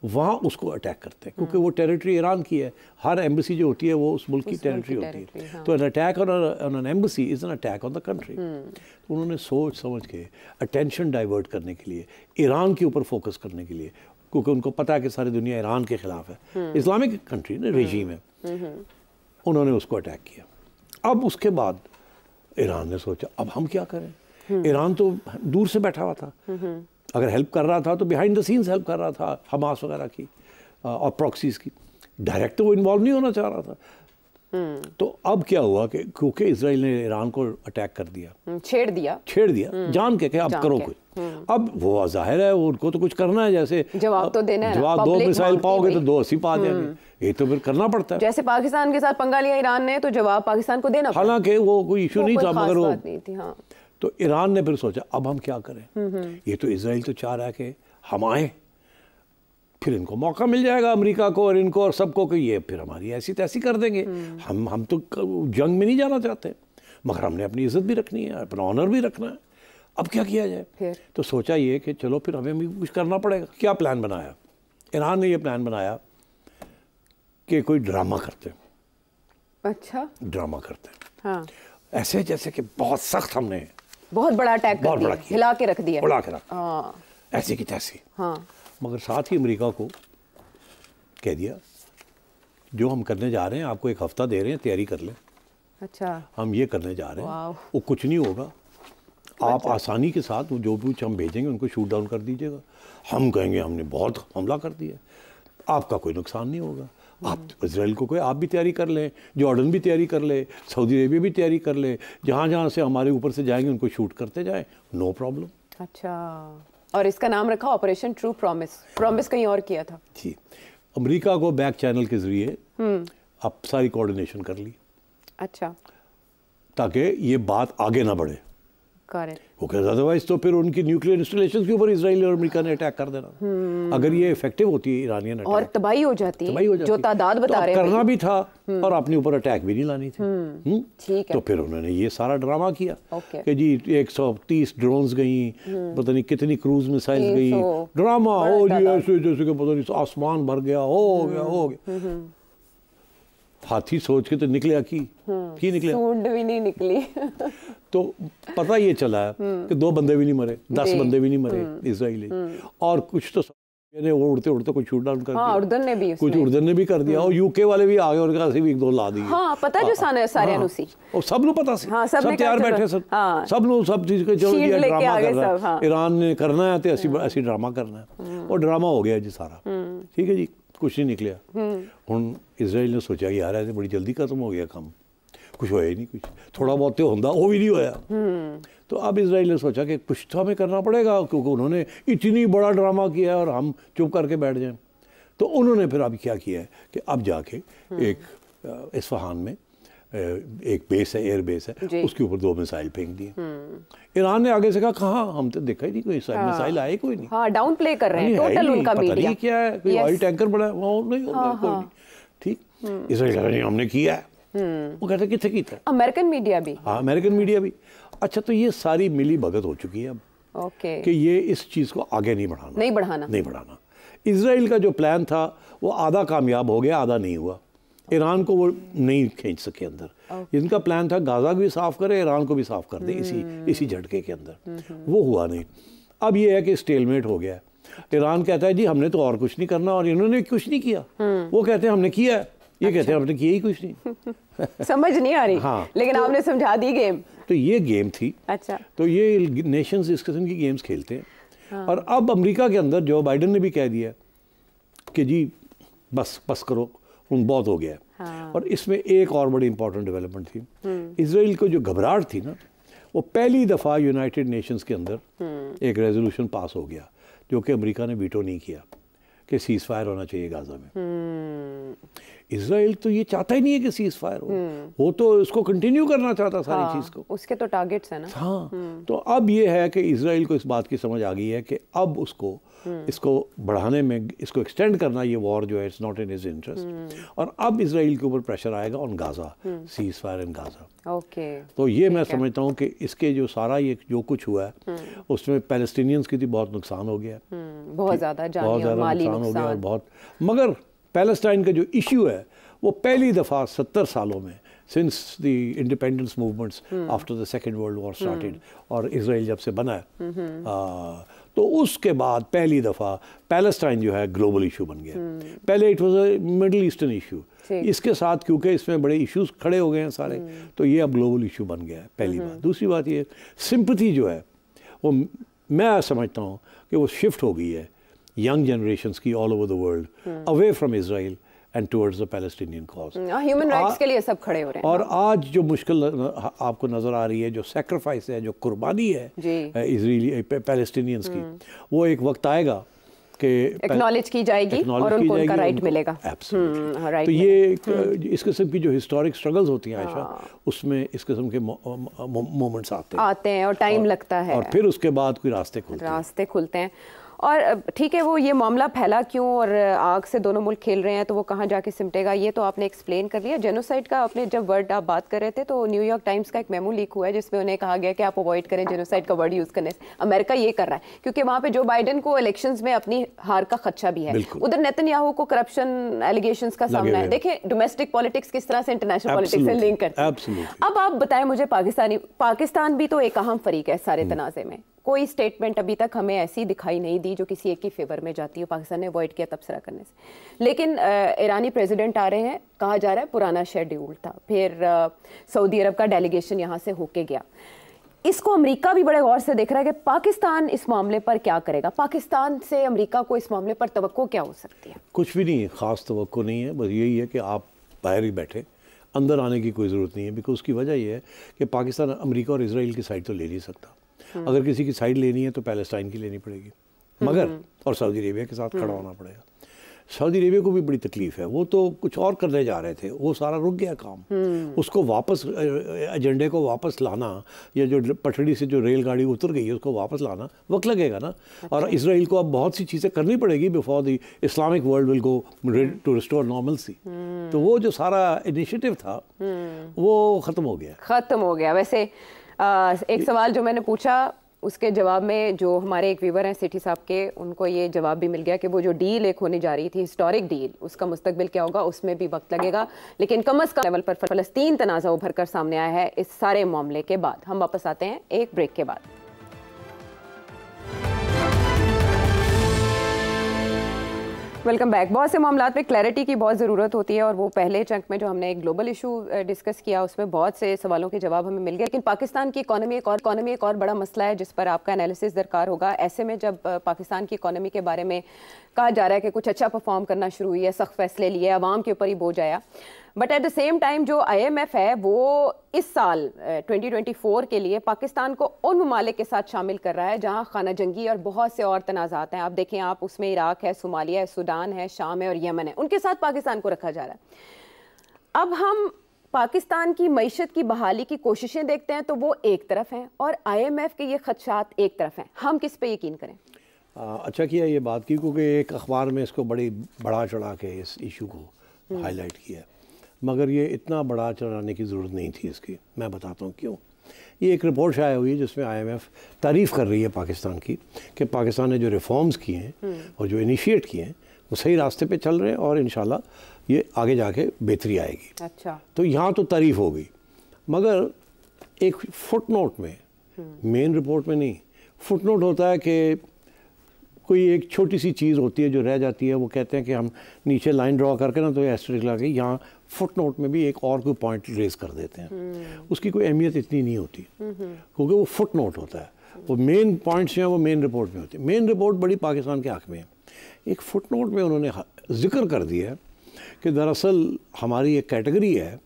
[SPEAKER 2] वहाँ उसको अटैक करते हैं क्योंकि वो टेरिटरी ईरान की है। हर एम्बेसी जो होती है वो उस मुल्क की टेरिटरी होती है। हाँ। तो an attack on an embassy is an attack on the country तो उन्होंने सोच समझ के अटेंशन डाइवर्ट करने के लिए ईरान के ऊपर फोकस करने के लिए क्योंकि उनको पता है कि सारी दुनिया ईरान के खिलाफ है। Islamic hmm. कंट्री ना रेजीम है। हम्म। उन्होंने उसको अटैक किया। अब उसके बाद ईरान ने सोचा अब हम क्या करें? हम्म। ईरान तो दूर से बैठा हुआ था। अगर हेल्प कर रहा था तो बिहाइंड द सीन्स हेल्प कर रहा था हमास वगैरह की और प्रॉक्सीज की। डायरेक्ट तो वो इन्वॉल्व नहीं होना चाह रहा था। हम्म। तो अब क्या हुआ कि क्योंकि इसराइल ने ईरान को अटैक कर दिया।
[SPEAKER 1] हम्म, छेड़ दिया।
[SPEAKER 2] छेड़ दिया। हम्म। जान के, के अब करो कुछ। अब वो ज़ाहिर है उनको तो कुछ करना है जैसे
[SPEAKER 1] जवाब तो देना है
[SPEAKER 2] जवाब दो मिसाइल पाओगे तो दो अस्सी पा देंगे। ये तो फिर करना पड़ता है।
[SPEAKER 1] जैसे पाकिस्तान के साथ पंगा लिया ईरान ने तो जवाब पाकिस्तान को देना
[SPEAKER 2] हालाँकि वो कोई इशू नहीं था मगर वो हाँ। तो ईरान ने फिर सोचा अब हम क्या करें। ये तो इसराइल तो चाह रहा है कि हम आए फिर इनको मौका मिल जाएगा अमेरिका को और इनको और सबको कि ये फिर हमारी ऐसी तैसी कर देंगे। हम हम तो जंग में नहीं जाना चाहते मगर हमने अपनी इज़्ज़त भी रखनी है अपना ऑनर भी रखना है। अब क्या किया जाए? तो सोचा ये कि चलो फिर हमें भी कुछ करना पड़ेगा। क्या प्लान बनाया? ईरान ने ये प्लान बनाया कि कोई ड्रामा करते।
[SPEAKER 1] अच्छा।
[SPEAKER 2] ड्रामा करते।
[SPEAKER 1] हाँ।
[SPEAKER 2] ऐसे जैसे कि बहुत सख्त हमने
[SPEAKER 1] बहुत बड़ा अटैक बहुत बड़ा हिला के रख दिया।
[SPEAKER 2] उड़ा के रख। हाँ। ऐसी की तैसी।
[SPEAKER 1] हाँ।
[SPEAKER 2] मगर साथ ही अमेरिका को कह दिया जो हम करने जा रहे हैं आपको एक हफ़्ता दे रहे हैं तैयारी कर लें।
[SPEAKER 1] अच्छा।
[SPEAKER 2] हम ये करने जा रहे हैं। वो कुछ नहीं होगा। आप अच्छा। आसानी के साथ जो भी हम भेजेंगे उनको शूट डाउन कर दीजिएगा। हम कहेंगे हमने बहुत हमला कर दिया आपका कोई नुकसान नहीं होगा। आप इसराइल को कोई आप भी तैयारी कर लें जॉर्डन भी तैयारी कर ले सऊदी अरेबिया भी तैयारी कर ले जहाँ जहाँ से हमारे ऊपर से जाएँगे उनको शूट करते जाए नो प्रॉब्लम।
[SPEAKER 1] अच्छा और इसका नाम रखा ऑपरेशन ट्रू प्रॉमिस प्रॉमिस कहीं और किया था।
[SPEAKER 2] जी अमेरिका को बैक चैनल के ज़रिए हम्म। आप सारी कोऑर्डिनेशन कर ली
[SPEAKER 1] अच्छा।
[SPEAKER 2] ताकि ये बात आगे ना बढ़े। वो कहता अदरवाइज़ तो फिर उनकी न्यूक्लियर इंस्टॉलेशन के ऊपर इसराइल और अमेरिका ने अटैक कर देना। hmm. अगर ये इफ़ेक्टिव होती
[SPEAKER 1] और तबाही हो जाती हो जाती। जो तादाद तो बता तो रहे
[SPEAKER 2] करना भी था hmm. और अपने ऊपर अटैक भी नहीं लानी थी। hmm. ठीक है। तो फिर उन्होंने ये सारा ड्रामा किया कि जी एक सौ तीस ड्रोन गई पता नहीं कितनी क्रूज मिसाइल गई। ड्रामा हो जी ऐसे जैसे कि पता नहीं आसमान भर गया हो गया हो गया। हाथी सोच के तो निकले की हम्म, की निकले?
[SPEAKER 1] सूंड भी नहीं निकली।
[SPEAKER 2] तो पता ये चला है हम्म। कि दो बंदे भी नहीं मरे दस बंदे भी नहीं मरे हम्म। इसराइली और कुछ तो ने वो उड़ते उड़ते कुछ शूट डाउन कर हाँ,
[SPEAKER 1] उर्दन ने भी
[SPEAKER 2] कुछ उर्दन ने भी कर दिया। और यूके वाले भी आ गए और कहा भी एक दो ला दिए।
[SPEAKER 1] हाँ पता जो सारे सारे अनुसी।
[SPEAKER 2] और सब नु पता सी। हाँ, सब, सब तैयार बैठे सब। हाँ, सब नु सब चीज़ के जो ये ड्रामा कर रहा है। हाँ। ईरान ने करना है तो ऐसी ऐसी ड्रामा करना है। और ड्रामा हो गया जी सारा। ठीक है जी। कुछ नहीं निकलिया। हूँ इसराइल ने सोचा कि यार बड़ी जल्दी खत्म हो गया काम कुछ होया ही नहीं कुछ। थोड़ा बहुत तो होंगे वो भी नहीं होया। तो अब इसराइल ने सोचा कि कुछ तो हमें करना पड़ेगा, क्योंकि उन्होंने इतनी बड़ा ड्रामा किया और हम चुप करके बैठ जाएँ। तो उन्होंने फिर अब क्या किया है कि अब जाके एक इस्फहान में एक बेस है एयर बेस है उसके ऊपर दो मिसाइल फेंक दिए। हम्म। ईरान ने आगे से कहा कहा? हम तो देखा ही नहीं कोई हाँ। मिसाइल आए कोई नहीं।
[SPEAKER 1] हाँ, डाउन प्ले कर रहे हैं टोटल उनका
[SPEAKER 2] पता मीडिया नहीं क्या है कोई ऑयल टैंकर बड़ा है वो नहीं हाँ, कोई हाँ। नहीं। ठीक? हम्म। इसराइल कह रहे हमने किया है। हम्म। वो कहते कितने की था?
[SPEAKER 1] अमेरिकन मीडिया भी।
[SPEAKER 2] हाँ अमेरिकन मीडिया भी। अच्छा तो ये सारी मिली भगत हो चुकी है अब
[SPEAKER 1] ओके
[SPEAKER 2] कि ये इस चीज़ को आगे नहीं बढ़ाना।
[SPEAKER 1] नहीं बढ़ाना।
[SPEAKER 2] नहीं बढ़ाना। इसराइल का जो प्लान था वो आधा कामयाब हो गया आधा नहीं हुआ। ईरान को वो नहीं खींच सके अंदर। इनका प्लान था गाजा को भी साफ़ करे ईरान को भी साफ़ कर दे इसी हम्म। इसी झटके के अंदर। हम्म। वो हुआ नहीं। अब ये है कि स्टेलमेट हो गया। ईरान कहता है जी हमने तो और कुछ नहीं करना और इन्होंने कुछ नहीं किया। हम्म। वो कहते हैं हमने किया है। ये अच्छा। कहते हैं हमने किया ही कुछ नहीं।
[SPEAKER 1] समझ नहीं आ रही। हाँ। लेकिन तो, आपने समझा दी गेम।
[SPEAKER 2] तो ये गेम थी।
[SPEAKER 1] अच्छा।
[SPEAKER 2] तो ये नेशंस इस किस्म की गेम्स खेलते हैं। हाँ। और अब अमेरिका के अंदर जो बाइडन ने भी कह दिया कि जी बस बस करो। उन बहुत हो गया है हाँ। और इसमें एक और बड़ी इंपॉर्टेंट डेवलपमेंट थी हम्म। इसराइल को जो घबराहट थी ना वो पहली दफ़ा यूनाइटेड नेशंस के अंदर हम्म। एक रेजोल्यूशन पास हो गया जो कि अमेरिका ने वीटो नहीं किया कि सीज़ फायर होना चाहिए गाज़ा में हम्म। इसराइल तो ये चाहता ही नहीं है कि सीज फायर हो। हम्म। वो तो इसको कंटिन्यू करना चाहता सारी हाँ, चीज़ को।
[SPEAKER 1] उसके तो टारगेट्स है ना।
[SPEAKER 2] हाँ तो अब ये है कि इसराइल को इस बात की समझ आ गई है कि अब उसको हम्म। इसको बढ़ाने में इसको एक्सटेंड करना ये वॉर जो है it's not in his interest और अब इसराइल के ऊपर प्रेशर आएगा on Gaza ceasefire in Gaza
[SPEAKER 1] okay
[SPEAKER 2] तो ये मैं समझता हूँ कि इसके जो सारा ये जो कुछ हुआ है हम्म। उसमें पैलेस्टीनियंस की भी बहुत नुकसान हो गया
[SPEAKER 1] हम्म, बहुत ज़्यादा बहुत
[SPEAKER 2] ज़्यादा नुकसान हो गया और बहुत। मगर पैलेस्टाइन का जो इशू है वो पहली दफ़ा सत्तर सालों में since the independence movements after the second world war started और इसराइल जब से बना है। आ, तो उसके बाद पहली दफ़ा पैलेस्टाइन जो है ग्लोबल इशू बन गया। hmm. पहले it was a middle eastern issue इसके साथ क्योंकि इसमें बड़े इश्यूज़ खड़े हो गए हैं सारे hmm. तो ये अब ग्लोबल इशू बन गया है पहली. बात। दूसरी बात ये सिंपथी जो है वो मैं समझता हूँ कि वो शिफ्ट हो गई है। यंग जनरेशन की all over the world away from Israel and towards the Palestinian cause
[SPEAKER 1] human rights के लिए सब खड़े हो रहे
[SPEAKER 2] हैं। और आज जो मुश्किल आपको नज़र आ रही है जो सेक्रीफाइस है जो कुर्बानी है इसराइली पैलेस्टीनियंस की hmm. वो एक वक्त आएगा कि
[SPEAKER 1] एक्नॉलेज की जाएगी और उनको उनका राइट मिलेगा।
[SPEAKER 2] hmm, हाँ, तो ये hmm. इस किस्म की जो हिस्टोरिक स्ट्रगल्स होती हैं आयशा हाँ। उसमें इस किस्म के मोमेंट्स आते हैं।
[SPEAKER 1] आते हैं और टाइम लगता है।
[SPEAKER 2] और फिर उसके बाद कोई रास्ते खुलते
[SPEAKER 1] रास्ते खुलते हैं। और ठीक है वो ये मामला फैला क्यों और आग से दोनों मुल्क खेल रहे हैं तो वो कहाँ जाके सिमटेगा? ये तो आपने एक्सप्लेन कर लिया। जेनोसाइड का आपने जब वर्ड आप बात कर रहे थे तो न्यूयॉर्क टाइम्स का एक मेमो लीक हुआ है जिसमें उन्हें कहा गया कि आप अवॉइड करें जेनोसाइड का वर्ड यूज़ करने से। अमेरिका ये कर रहा है क्योंकि वहाँ पर जो बाइडन को इलेक्शन में अपनी हार का खदशा भी है। उधर नेतन को करप्शन एलिगेशन का सामना है। देखिए डोमेस्टिक पॉलिटिक्स किस तरह से इंटरनेशनल पॉलिटिक्स से लिंक करते हैं। अब आप बताएँ मुझे पाकिस्तानी पाकिस्तान भी तो एक अहम फरीक है सारे हम्म। तनाजे में। कोई स्टेटमेंट अभी तक हमें ऐसी दिखाई नहीं दी जो किसी एक की फेवर में जाती हो, पाकिस्तान ने अवॉइड किया तबसरा करने से। लेकिन ईरानी प्रेसिडेंट आ रहे हैं, कहा जा रहा है पुराना शेड्यूल था। फिर सऊदी अरब का डेलीगेशन यहाँ से होके गया। इसको अमेरिका भी बड़े गौर से देख रहा है कि पाकिस्तान इस मामले पर क्या करेगा। पाकिस्तान से अमेरिका को इस मामले पर तो क्या हो सकती है?
[SPEAKER 2] कुछ भी नहीं है, ख़ास तो नहीं है। बस यही है कि आप बाहर ही बैठे, अंदर आने की कोई ज़रूरत नहीं है। बिकॉज़ उसकी वजह यह है कि पाकिस्तान अमेरिका और इसराइल की साइड तो ले नहीं सकता। अगर किसी की साइड लेनी है तो पैलेस्टाइन की लेनी पड़ेगी। मगर हम्म, हम्म। और सऊदी अरेबिया के साथ खड़ा हम्म। होना पड़ेगा। सऊदी अरेबिया को भी बड़ी तकलीफ़ है। वो तो कुछ और करने जा रहे थे। वो सारा रुक गया काम। उसको वापस एजेंडे को वापस लाना या जो पटड़ी से जो रेलगाड़ी उतर गई है उसको वापस लाना वक्त लगेगा ना। अच्छा। और इसराइल को अब बहुत सी चीज़ें करनी पड़ेगी before the Islamic world will go to restore normalcy तो वो जो सारा इनिशिएटिव था वो ख़त्म हो गया।
[SPEAKER 1] ख़त्म हो गया। वैसे एक सवाल जो मैंने पूछा उसके जवाब में जो हमारे एक व्यूवर हैं सिटी साहब के उनको ये जवाब भी मिल गया कि वो जो डील एक होने जा रही थी हिस्टोरिक डील उसका मुस्तबिल क्या होगा उसमें भी वक्त लगेगा। लेकिन कम अज़ कम लेवल पर फ़लस्तीन तनाज़ा उभर कर सामने आया है इस सारे मामले के बाद। हम वापस आते हैं एक ब्रेक के बाद। वेलकम बैक बहुत से मामला में क्लैरिटी की बहुत ज़रूरत होती है और वो पहले चंक में जो हमने एक ग्लोबल इशू डिस्कस किया, उसमें बहुत से सवालों के जवाब हमें मिल गए। लेकिन पाकिस्तान की इकोनॉमी एक और इकोनॉमी एक और बड़ा मसला है जिस पर आपका एनालिसिस दरकार होगा। ऐसे में जब पाकिस्तान की इकोनॉमी के बारे में कहा जा रहा है कि कुछ अच्छा परफॉर्म करना शुरू हुई है, सख्त फैसले लिए, आवाम के ऊपर ही बोझ आया। But at the same time जो आईएमएफ है वो इस साल 2024 के लिए पाकिस्तान को उन ममालिक के साथ शामिल कर रहा है जहाँ खाना जंगी और बहुत से और तनाज़ात हैं। आप देखें आप उसमें इराक है सोमालिया है सूडान है शाम है और यमन है। उनके साथ पाकिस्तान को रखा जा रहा है। अब हम पाकिस्तान की मीशत की बहाली की कोशिशें देखते हैं तो वो एक तरफ़ हैं और आईएमएफ के ये खदशात एक तरफ़ हैं। हम किस पे यकीन करें?
[SPEAKER 2] आ, अच्छा किया ये बात की क्योंकि एक अखबार में इसको बड़ी बढ़ा चढ़ा के इस इशू को हाईलाइट हम्म। किया मगर ये इतना बड़ा चढ़ाने की ज़रूरत नहीं थी इसकी। मैं बताता हूँ क्यों। ये एक रिपोर्ट शाया हुई है जिसमें आईएमएफ तारीफ़ कर रही है पाकिस्तान की कि पाकिस्तान ने जो रिफॉर्म्स किए हैं हम्म। और जो इनिशिएट किए हैं वो सही रास्ते पे चल रहे हैं और इन ये आगे जाके बेहतरी आएगी।
[SPEAKER 1] अच्छा।
[SPEAKER 2] तो यहाँ तो तारीफ़ होगी मगर एक फुट नोट में मेन हम्म। रिपोर्ट में नहीं फुट नोट होता है कि कोई एक छोटी सी चीज़ होती है जो रह जाती है वो कहते हैं कि हम नीचे लाइन ड्रॉ करके ना तो एस्ट्रिक लगा के यहाँ फुट नोट में भी एक और कोई पॉइंट रेज कर देते हैं। उसकी कोई अहमियत इतनी नहीं होती क्योंकि वो फुट नोट होता है। वो मेन पॉइंट्स जो हैं वो मेन रिपोर्ट में होते हैं। मेन रिपोर्ट बड़ी पाकिस्तान के हक में है। एक फुट नोट में उन्होंने ज़िक्र कर दिया है कि दरअसल हमारी एक कैटेगरी है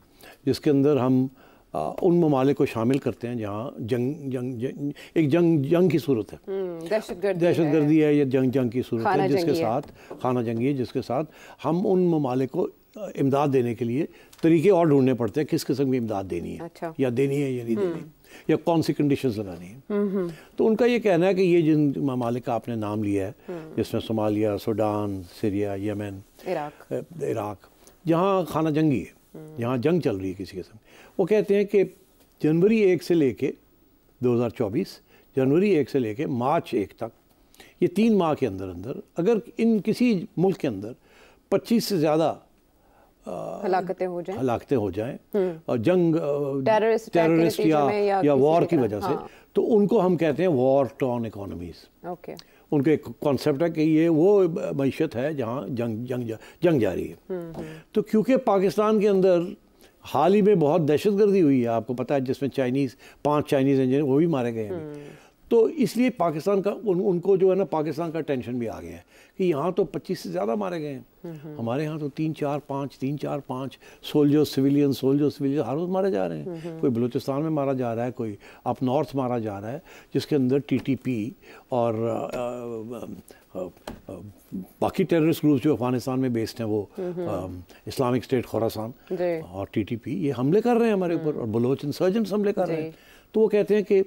[SPEAKER 2] जिसके अंदर हम आ, उन ममालिक को शामिल करते हैं जहाँ जंग जंग जंग एक जंग जंग की सूरत है।
[SPEAKER 1] हम्म, दहशत
[SPEAKER 2] गर्दी है। या जंग जंग की सूरत है जिसके साथ खाना जंगी है जिसके साथ हम उन ममालिक को इमदाद देने के लिए तरीके और ढूँढने पड़ते हैं किस किस्म की इमदाद देनी है अच्छा। या देनी है या नहीं देनी हम्म। या कौन सी कंडीशंस लगानी है। हम्म, तो उनका ये कहना है कि ये जिन ममालिक का आपने नाम लिया है जिसमें Somalia Sudan Syria Yemen Iraq. Iraq जहाँ खाना जंगी है जहाँ जंग चल रही है किसी किस्म। वो कहते हैं कि जनवरी एक से लेके 2024 जनवरी एक से लेके मार्च एक तक ये तीन माह के अंदर अंदर अगर इन किसी मुल्क के अंदर 25 से ज़्यादा
[SPEAKER 1] हलाकतें हो जाएँ
[SPEAKER 2] हलाकतें हो जाएँ हम्म। और जंग टेररिस्ट टेररिस्ट या या, या वॉर की वजह हाँ। से तो उनको हम कहते हैं वॉर टॉन इकोनॉमीज
[SPEAKER 1] ओके
[SPEAKER 2] उनका एक कॉन्सेप्ट है कि ये वो मीशत है जहाँ जंग जंग जंग जारी है हम्म, हम्म। तो क्योंकि पाकिस्तान के अंदर हाल ही में बहुत दहशत गर्दी हुई है आपको पता है जिसमें चाइनीज़ पाँच चाइनीज़ इंजीनियर वो भी मारे गए हैं। तो इसलिए पाकिस्तान का उन, उनको जो है ना पाकिस्तान का टेंशन भी आ गया है कि यहाँ तो 25 से ज़्यादा मारे गए हैं। हमारे यहाँ तो तीन चार पाँच तीन चार पाँच सोल्जर सिविलियन सोल्जर सिविलियन हर रोज़ मारे जा रहे हैं। कोई बलूचिस्तान में मारा जा रहा है कोई अप नॉर्थ मारा जा रहा है जिसके अंदर टीटीपी और आ, आ, आ, बाकी टेररिस्ट ग्रुप जो अफ़गानिस्तान में बेस्ड हैं वो इस्लामिक स्टेट खोरासान और टीटीपी ये हमले कर रहे हैं हमारे ऊपर और बलोच इंसर्जेंट्स हमले कर रहे हैं। तो वो कहते हैं कि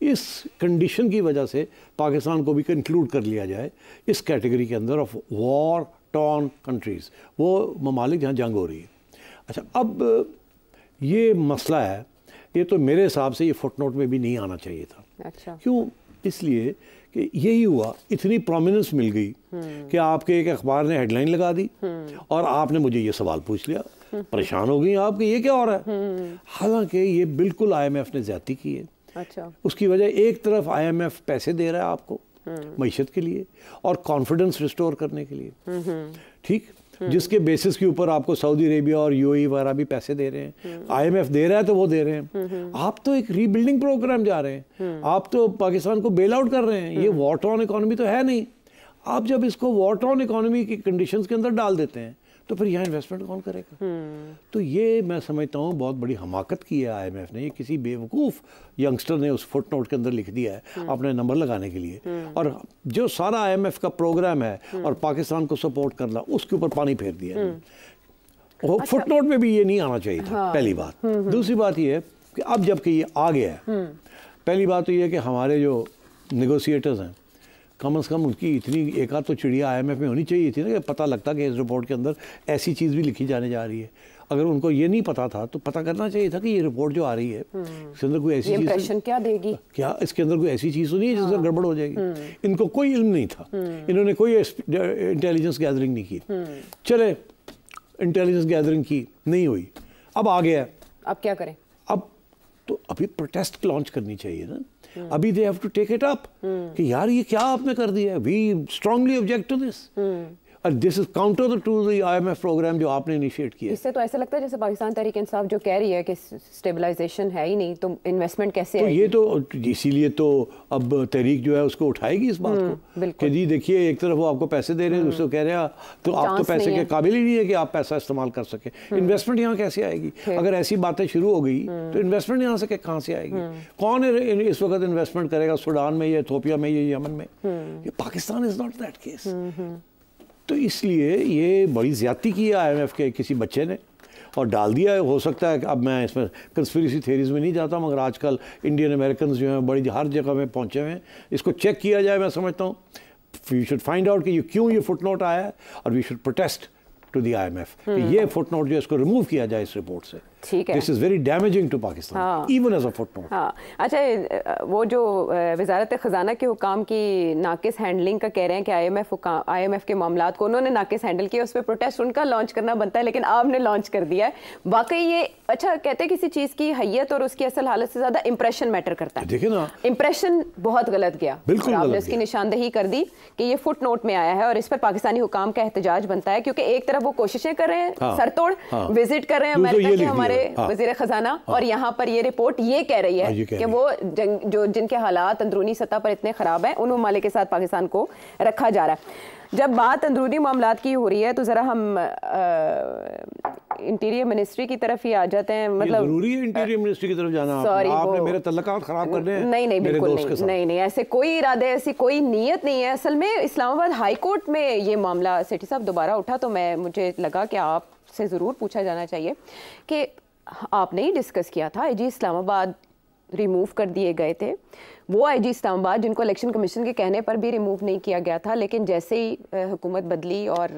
[SPEAKER 2] इस कंडीशन की वजह से पाकिस्तान को भी इंक्लूड कर लिया जाए इस कैटेगरी के अंदर ऑफ़ वॉर टॉन कंट्रीज़ वो ममालिक जहाँ जंग हो रही है। अच्छा अब ये मसला है ये तो मेरे हिसाब से ये फुटनोट में भी नहीं आना चाहिए था।
[SPEAKER 1] अच्छा।
[SPEAKER 2] क्यों? इसलिए कि यही हुआ इतनी प्रोमिनेंस मिल गई हम्म। कि आपके एक अखबार ने हेडलाइन लगा दी हम्म। और आपने मुझे ये सवाल पूछ लिया। हम्म। परेशान हो गई आप कि ये क्या हो? रहा है हालाँकि ये बिल्कुल आईएमएफ ने ज़्यादा की है।
[SPEAKER 1] अच्छा।
[SPEAKER 2] उसकी वजह एक तरफ़ आईएमएफ पैसे दे रहा है आपको मीशत के लिए और कॉन्फिडेंस रिस्टोर करने के लिए। ठीक? जिसके बेसिस के ऊपर आपको सऊदी अरेबिया और यूएई वगैरह भी पैसे दे रहे हैं। आईएमएफ दे रहा है तो वो दे रहे हैं। आप तो एक रीबिल्डिंग प्रोग्राम जा रहे हैं। आप तो पाकिस्तान को बेल आउट कर रहे हैं। ये वॉट ऑन इकोनॉमी तो है नहीं। आप जब इसको वॉट ऑन इकोनॉमी की कंडीशंस के अंदर डाल देते हैं तो फिर यहाँ इन्वेस्टमेंट कौन करेगा हम्म। तो ये मैं समझता हूँ बहुत बड़ी हमाकत की है आईएमएफ ने ये किसी बेवकूफ़ यंगस्टर ने उस फुट नोट के अंदर लिख दिया है हम्म। अपने नंबर लगाने के लिए हम्म। और जो सारा आईएमएफ का प्रोग्राम है और पाकिस्तान को सपोर्ट करना उसके ऊपर पानी फेर दिया है अच्छा। फुट नोट में भी ये नहीं आना चाहिए था हाँ। पहली बात दूसरी बात ये है कि अब जबकि ये आ गया है पहली बात तो ये है कि हमारे जो निगोशिएटर्स हैं कम अज़ कम उसकी इतनी एक आध तो चिड़िया आईएमएफ में होनी चाहिए थी ना कि पता लगता कि इस रिपोर्ट के अंदर ऐसी चीज़ भी लिखी जाने जा रही है। अगर उनको ये नहीं पता था तो पता करना चाहिए था कि ये रिपोर्ट जो आ रही है हम्म। इसके अंदर कोई ऐसी
[SPEAKER 1] चीज़ क्या देगी?
[SPEAKER 2] क्या इसके अंदर कोई ऐसी चीज़ तो नहीं है जिससे हाँ। गड़बड़ हो जाएगी? हम्म। इनको कोई इल्म नहीं था। हम्म। इन्होंने कोई इंटेलिजेंस गैदरिंग नहीं की। चले इंटेलिजेंस गैदरिंग की नहीं हुई। अब आ गया।
[SPEAKER 1] अब क्या करें?
[SPEAKER 2] अब तो अभी प्रोटेस्ट लॉन्च करनी चाहिए ना। अभी they have to take it up कि यार ये क्या आपने कर दिया we strongly object to this this is counter to the IMF programme जो आपने इनिशिएट किया
[SPEAKER 1] इससे तो ऐसा लगता है जैसे पाकिस्तान तहरीक इंसाफ जो कह रही है कि स्टेबलाइजेशन है ही नहीं तो इन्वेस्टमेंट कैसे
[SPEAKER 2] तो ये तो इसीलिए तो अब तहरीक जो है उसको उठाएगी इस बात हम्म, को कि जी देखिए एक तरफ़ वो आपको पैसे दे रहे हैं दूसरे कह रहे हैं तो आप तो पैसे के काबिल ही नहीं है कि आप पैसा इस्तेमाल कर सके। इन्वेस्टमेंट हम्म। यहाँ कैसे आएगी? अगर ऐसी बातें शुरू हो गई हम्म। तो इन्वेस्टमेंट यहाँ से कहाँ से आएगी? कौन इस वक्त इन्वेस्टमेंट करेगा? सूडान में या इथोपिया में या यमन में? Pakistan is not that case तो इसलिए ये बड़ी ज़्यादती की है आईएमएफ के किसी बच्चे ने। और डाल दिया है हो सकता है कि अब मैं इसमें कंस्पिरेसी थेरीज में नहीं जाता मगर आजकल इंडियन अमेरिकन जो हैं बड़ी हर जगह में पहुँचे हुए हैं। इसको चेक किया जाए मैं समझता हूँ। वी शुड फाइंड आउट कि ये क्यों ये फुट नोट आया है और we should protest to the I M F ये फुट नोट जो है इसको रिमूव किया जाए इस रिपोर्ट से।
[SPEAKER 1] ठीक है।
[SPEAKER 2] This is very damaging to Pakistan even as a footnote
[SPEAKER 1] हाँ। अच्छा वो जो वजारत ख़जाना के हुकाम की नाकिस हैंडलिंग का कह रहे हैं कि आईएमएफ आईएमएफ के मामला को उन्होंने नाकिस हैंडल किया उस पर प्रोटेस्ट उनका लॉन्च करना बनता है लेकिन आपने लॉन्च कर दिया है। वाकई ये अच्छा कहते हैं किसी चीज़ की हैत और उसकी असल हालत से ज़्यादा इंप्रेशन मैटर करता है।
[SPEAKER 2] देखिए ना।
[SPEAKER 1] इंप्रेशन बहुत गलत गया।
[SPEAKER 2] बिल्कुल
[SPEAKER 1] आपने उसकी निशानदही कर दी कि ये फुट नोट में आया है और इस पर पाकिस्तानी हुकाम का एहतजाज बनता है क्योंकि एक तरफ़ वो कोशिशें कर रहे हैं हाँ, सरतोड़ हाँ, विज़िट कर रहे हैं अमेरिका के हमारे हमारे हाँ। वज़ीर खजाना हाँ। और यहाँ पर ये रिपोर्ट ये कह रही है हाँ, कि वो जो जिनके हालात अंदरूनी सतह पर इतने ख़राब हैं उन ममालिक के साथ पाकिस्तान को रखा जा रहा है। जब बात अंदरूनी मामला की हो रही है तो ज़रा हम इंटीरियर मिनिस्ट्री की तरफ़ ही आ जाते हैं मतलब
[SPEAKER 2] ज़रूरी है इंटीरियर मिनिस्ट्री की तरफ़ जाना? सॉरी आपने मेरे तल्लकात खराब करने हैं
[SPEAKER 1] नहीं नहीं बिल्कुल नहीं नहीं नहीं ऐसे कोई इरादे ऐसी कोई नीयत नहीं है। असल में इस्लामाबाद हाई कोर्ट में ये मामला सेठी साहब दोबारा उठा तो मैं मुझे लगा कि आपसे ज़रूर पूछा जाना चाहिए कि आपने ही डिस्कस किया था जी इस्लामाबाद रिमूव कर दिए गए थे। वो आई जी इस्लामाबाद, जिनको इलेक्शन कमीशन के कहने पर भी रिमूव नहीं किया गया था, लेकिन जैसे ही हुकूमत बदली और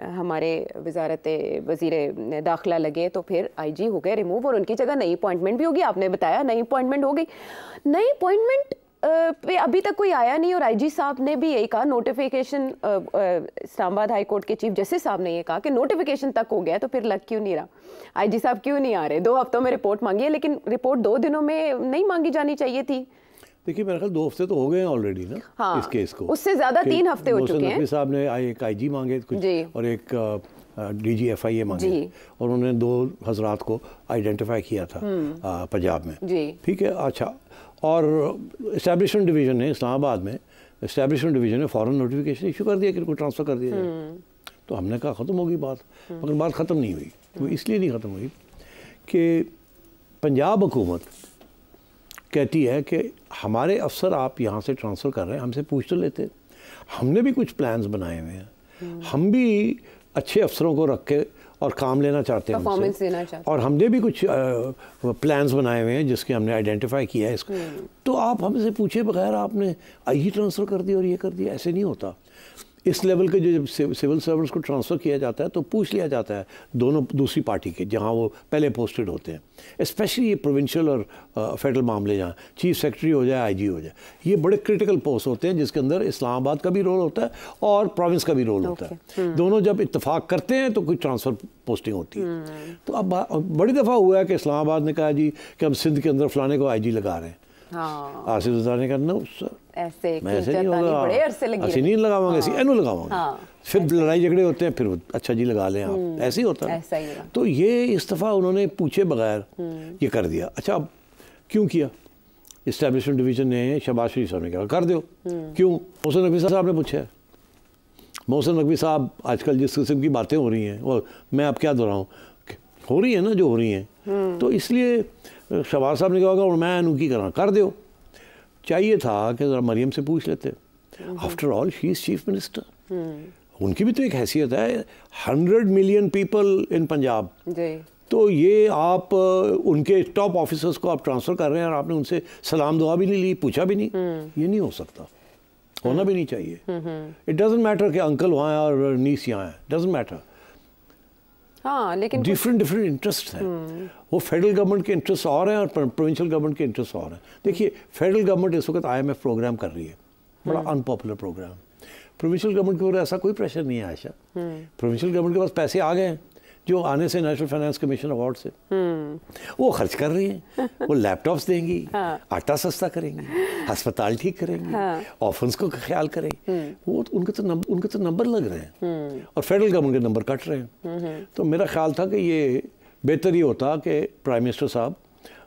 [SPEAKER 1] हमारे वजारत वज़ीर दाखिला लगे तो फिर आई जी हो गए रिमूव और उनकी जगह नई अपॉइंटमेंट भी होगी। आपने बताया नई अपॉइंटमेंट हो गई। नई अपॉइंटमेंट पे अभी तक कोई आया नहीं और आईजी साहब ने भी यही कहा नोटिफिकेशन इस्लामाबाद हाई कोर्ट के चीफ जस्टिस साहब ने ये कहा कि नोटिफिकेशन तक हो गया तो फिर लग क्यों नहीं रहा? आईजी साहब क्यों नहीं आ रहे? दो हफ्तों में रिपोर्ट मांगी है लेकिन रिपोर्ट दो दिनों में नहीं मांगी जानी चाहिए थी।
[SPEAKER 2] देखिए मेरे ख्याल दो हफ़्ते तो हो गए हैं ऑलरेडी ना हाँ, इस केस को।
[SPEAKER 1] उससे ज़्यादा तीन हफ़्ते हो चुके हैं।
[SPEAKER 2] साहब ने एक आईजी मांगे कुछ और एक डी जी एफ़ आई ए मांगे। और उन्होंने दो हजरात को आइडेंटिफाई किया था हम्म। पंजाब में। ठीक है? अच्छा। और इस्टेब्लिशमेंट डिवीज़न ने इस्लामाबाद में। इस्टेब्लिशमेंट डिवीज़न ने फॉरन नोटिफिकेशन इशू कर दिया कि इनको ट्रांसफ़र कर दिया जाए। हम्म। तो हमने कहा ख़त्म होगी बात। हम्म। मगर बात ख़त्म नहीं हुई। वो इसलिए नहीं ख़त्म हुई कि पंजाब हुकूमत कहती है कि हमारे अफसर आप यहाँ से ट्रांसफ़र कर रहे हैं हमसे पूछ तो लेते। हमने भी कुछ प्लान्स बनाए हुए हैं। हम भी अच्छे अफसरों को रख के और काम लेना चाहते हैं
[SPEAKER 1] देना चाहते
[SPEAKER 2] और हमने भी कुछ प्लान्स बनाए हुए हैं जिसके हमने आइडेंटिफाई किया है इसको। हम्म। तो आप हमसे पूछे बगैर आपने आई ट्रांसफ़र कर दिया और ये कर दिया। ऐसे नहीं होता। इस लेवल के जो जब सिविल सर्वेंट्स को ट्रांसफ़र किया जाता है तो पूछ लिया जाता है दोनों दूसरी पार्टी के जहाँ वो पहले पोस्टेड होते हैं स्पेशली ये प्रोविंशियल और फेडरल मामले जहाँ चीफ सेक्रेटरी हो जाए आईजी हो जाए ये बड़े क्रिटिकल पोस्ट होते हैं जिसके अंदर इस्लामाबाद का भी रोल होता है और प्रोविंस का भी रोल होता है हम्म। दोनों जब इतफाक़ करते हैं तो कोई ट्रांसफ़र पोस्टिंग होती है हम्म। तो अब बड़ी दफ़ा हुआ है कि इस्लामाबाद ने कहा जी कि हम सिंध के अंदर फलाने को आईजी लगा रहे हैं हाँ। नो सर ऐसे मैं ऐसे नहीं होगा। ऐसे नहीं लगावांगे ऐसे एनो लगावांगे। हाँ, फिर लड़ाई झगड़े होते हैं फिर अच्छा जी लगा लें आप। हम्म, ऐसे ही होता है। तो ये इस्तीफा उन्होंने पूछे बगैर हम्म। ये कर दिया। अच्छा अब क्यों किया? इस्टेब्लिशमेंट डिवीज़न ने शबाज शरीफ साहब ने कहा कर दो हम्म। क्यों? मोहसिन नकवी साहब ने पूछा मोहसिन नकवी साहब आजकल जिस किस्म की बातें हो रही हैं और मैं अब क्या दोहराऊँ? हो रही है ना जो हो रही हैं। तो इसलिए शबाज साहब ने कहा और मैं उनकी करा कर दो। चाहिए था कि ज़रा मरियम से पूछ लेते। After all she is chief minister उनकी भी तो एक हैसियत है। Hundred million people in Punjab तो ये आप उनके टॉप ऑफिसर्स को आप ट्रांसफ़र कर रहे हैं और आपने उनसे सलाम दुआ भी नहीं ली पूछा भी नहीं। हम्म। ये नहीं हो सकता। होना भी नहीं चाहिए। इट डजेंट मैटर कि अंकल वहाँ है और नीस यहाँ है। डजेंट मैटर
[SPEAKER 1] हाँ लेकिन
[SPEAKER 2] डिफरेंट डिफरेंट इंटरेस्ट हैं। हम्म। वो फेडरल गवर्नमेंट के इंटरेस्ट और हैं और प्रोविंशियल गवर्नमेंट के इंटरेस्ट और हैं। देखिए फेडरल गवर्नमेंट इस वक्त आईएमएफ प्रोग्राम कर रही है। बड़ा अनपॉपुलर प्रोग्राम प्रोविंशियल गवर्नमेंट के ऊपर ऐसा कोई प्रेशर नहीं है आयशा। प्रोविंशियल गवर्नमेंट के पास पैसे आ गए हैं। जो आने से नेशनल फाइनेंस कमीशन अवार्ड से। हम्म। वो खर्च कर रही हैं। वो लैपटॉप्स देंगी हाँ। आटा सस्ता करेंगी अस्पताल ठीक करेंगी हाँ। ऑफेंस को ख्याल करेंगे वो तो उनके तो नंबर उनके तो नंबर लग रहे हैं। हम्म। और फेडरल गवर्नमेंट के नंबर कट रहे हैं। तो मेरा ख्याल था कि ये बेहतर ही होता कि प्राइम मिनिस्टर साहब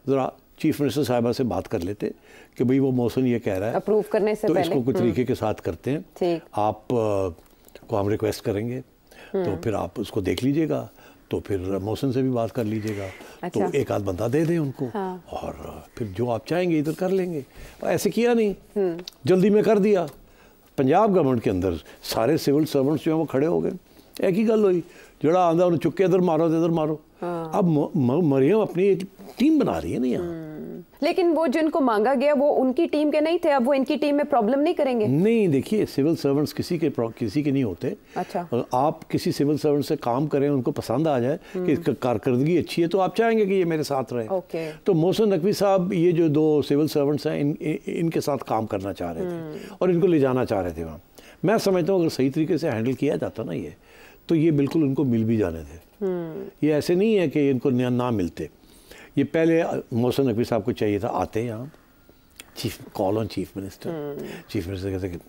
[SPEAKER 2] ज़रा चीफ मिनिस्टर साहबा से बात कर लेते कि भाई वो मौसम ये कह रहा है।
[SPEAKER 1] अप्रूव करने से
[SPEAKER 2] तो
[SPEAKER 1] पहले।
[SPEAKER 2] इसको कुछ तरीके के साथ करते हैं। आप आ, को हम रिक्वेस्ट करेंगे। तो फिर आप उसको देख लीजिएगा। तो फिर मौसम से भी बात कर लीजिएगा तो अच्छा। तो एक आध बंदा दे दें उनको हाँ। और फिर जो आप चाहेंगे इधर कर लेंगे ऐसे किया नहीं हम्म। जल्दी में कर दिया पंजाब गवर्नमेंट के अंदर सारे सिविल सर्वेंट्स जो हैं वो खड़े हो गए एक ही गल हुई जोड़ा आंदा उन्हें चुके इधर मारो तो इधर मारो। अब मरियम अपनी एक टीम बना रही है ना यहाँ हम्म।
[SPEAKER 1] लेकिन वो जिनको मांगा गया वो उनकी टीम के नहीं थे अब वो इनकी टीम में प्रॉब्लम नहीं करेंगे
[SPEAKER 2] नहीं देखिए सिविल सर्वेंट्स किसी के किसी के नहीं होते
[SPEAKER 1] अच्छा
[SPEAKER 2] आप किसी सिविल सर्वेंट से काम करें उनको पसंद आ जाए कि हम्म। इसका कारकर्दगी अच्छी है तो आप चाहेंगे कि ये मेरे साथ रहे
[SPEAKER 1] ओके
[SPEAKER 2] तो मोहसिन नकवी साहब ये जो दो सिविल सर्वेंट्स हैं इन, इनके साथ काम करना चाह रहे थे हम्म। और इनको ले जाना चाह रहे थे वहाँ मैं समझता हूँ अगर सही तरीके से हैंडल किया जाता ना ये तो ये बिल्कुल उनको मिल भी जाने थे। ये ऐसे नहीं है कि इनको ना मिलते ये पहले मोहसन नकवी साहब को चाहिए था, आते यहाँ chief call on chief minister chief minister कहते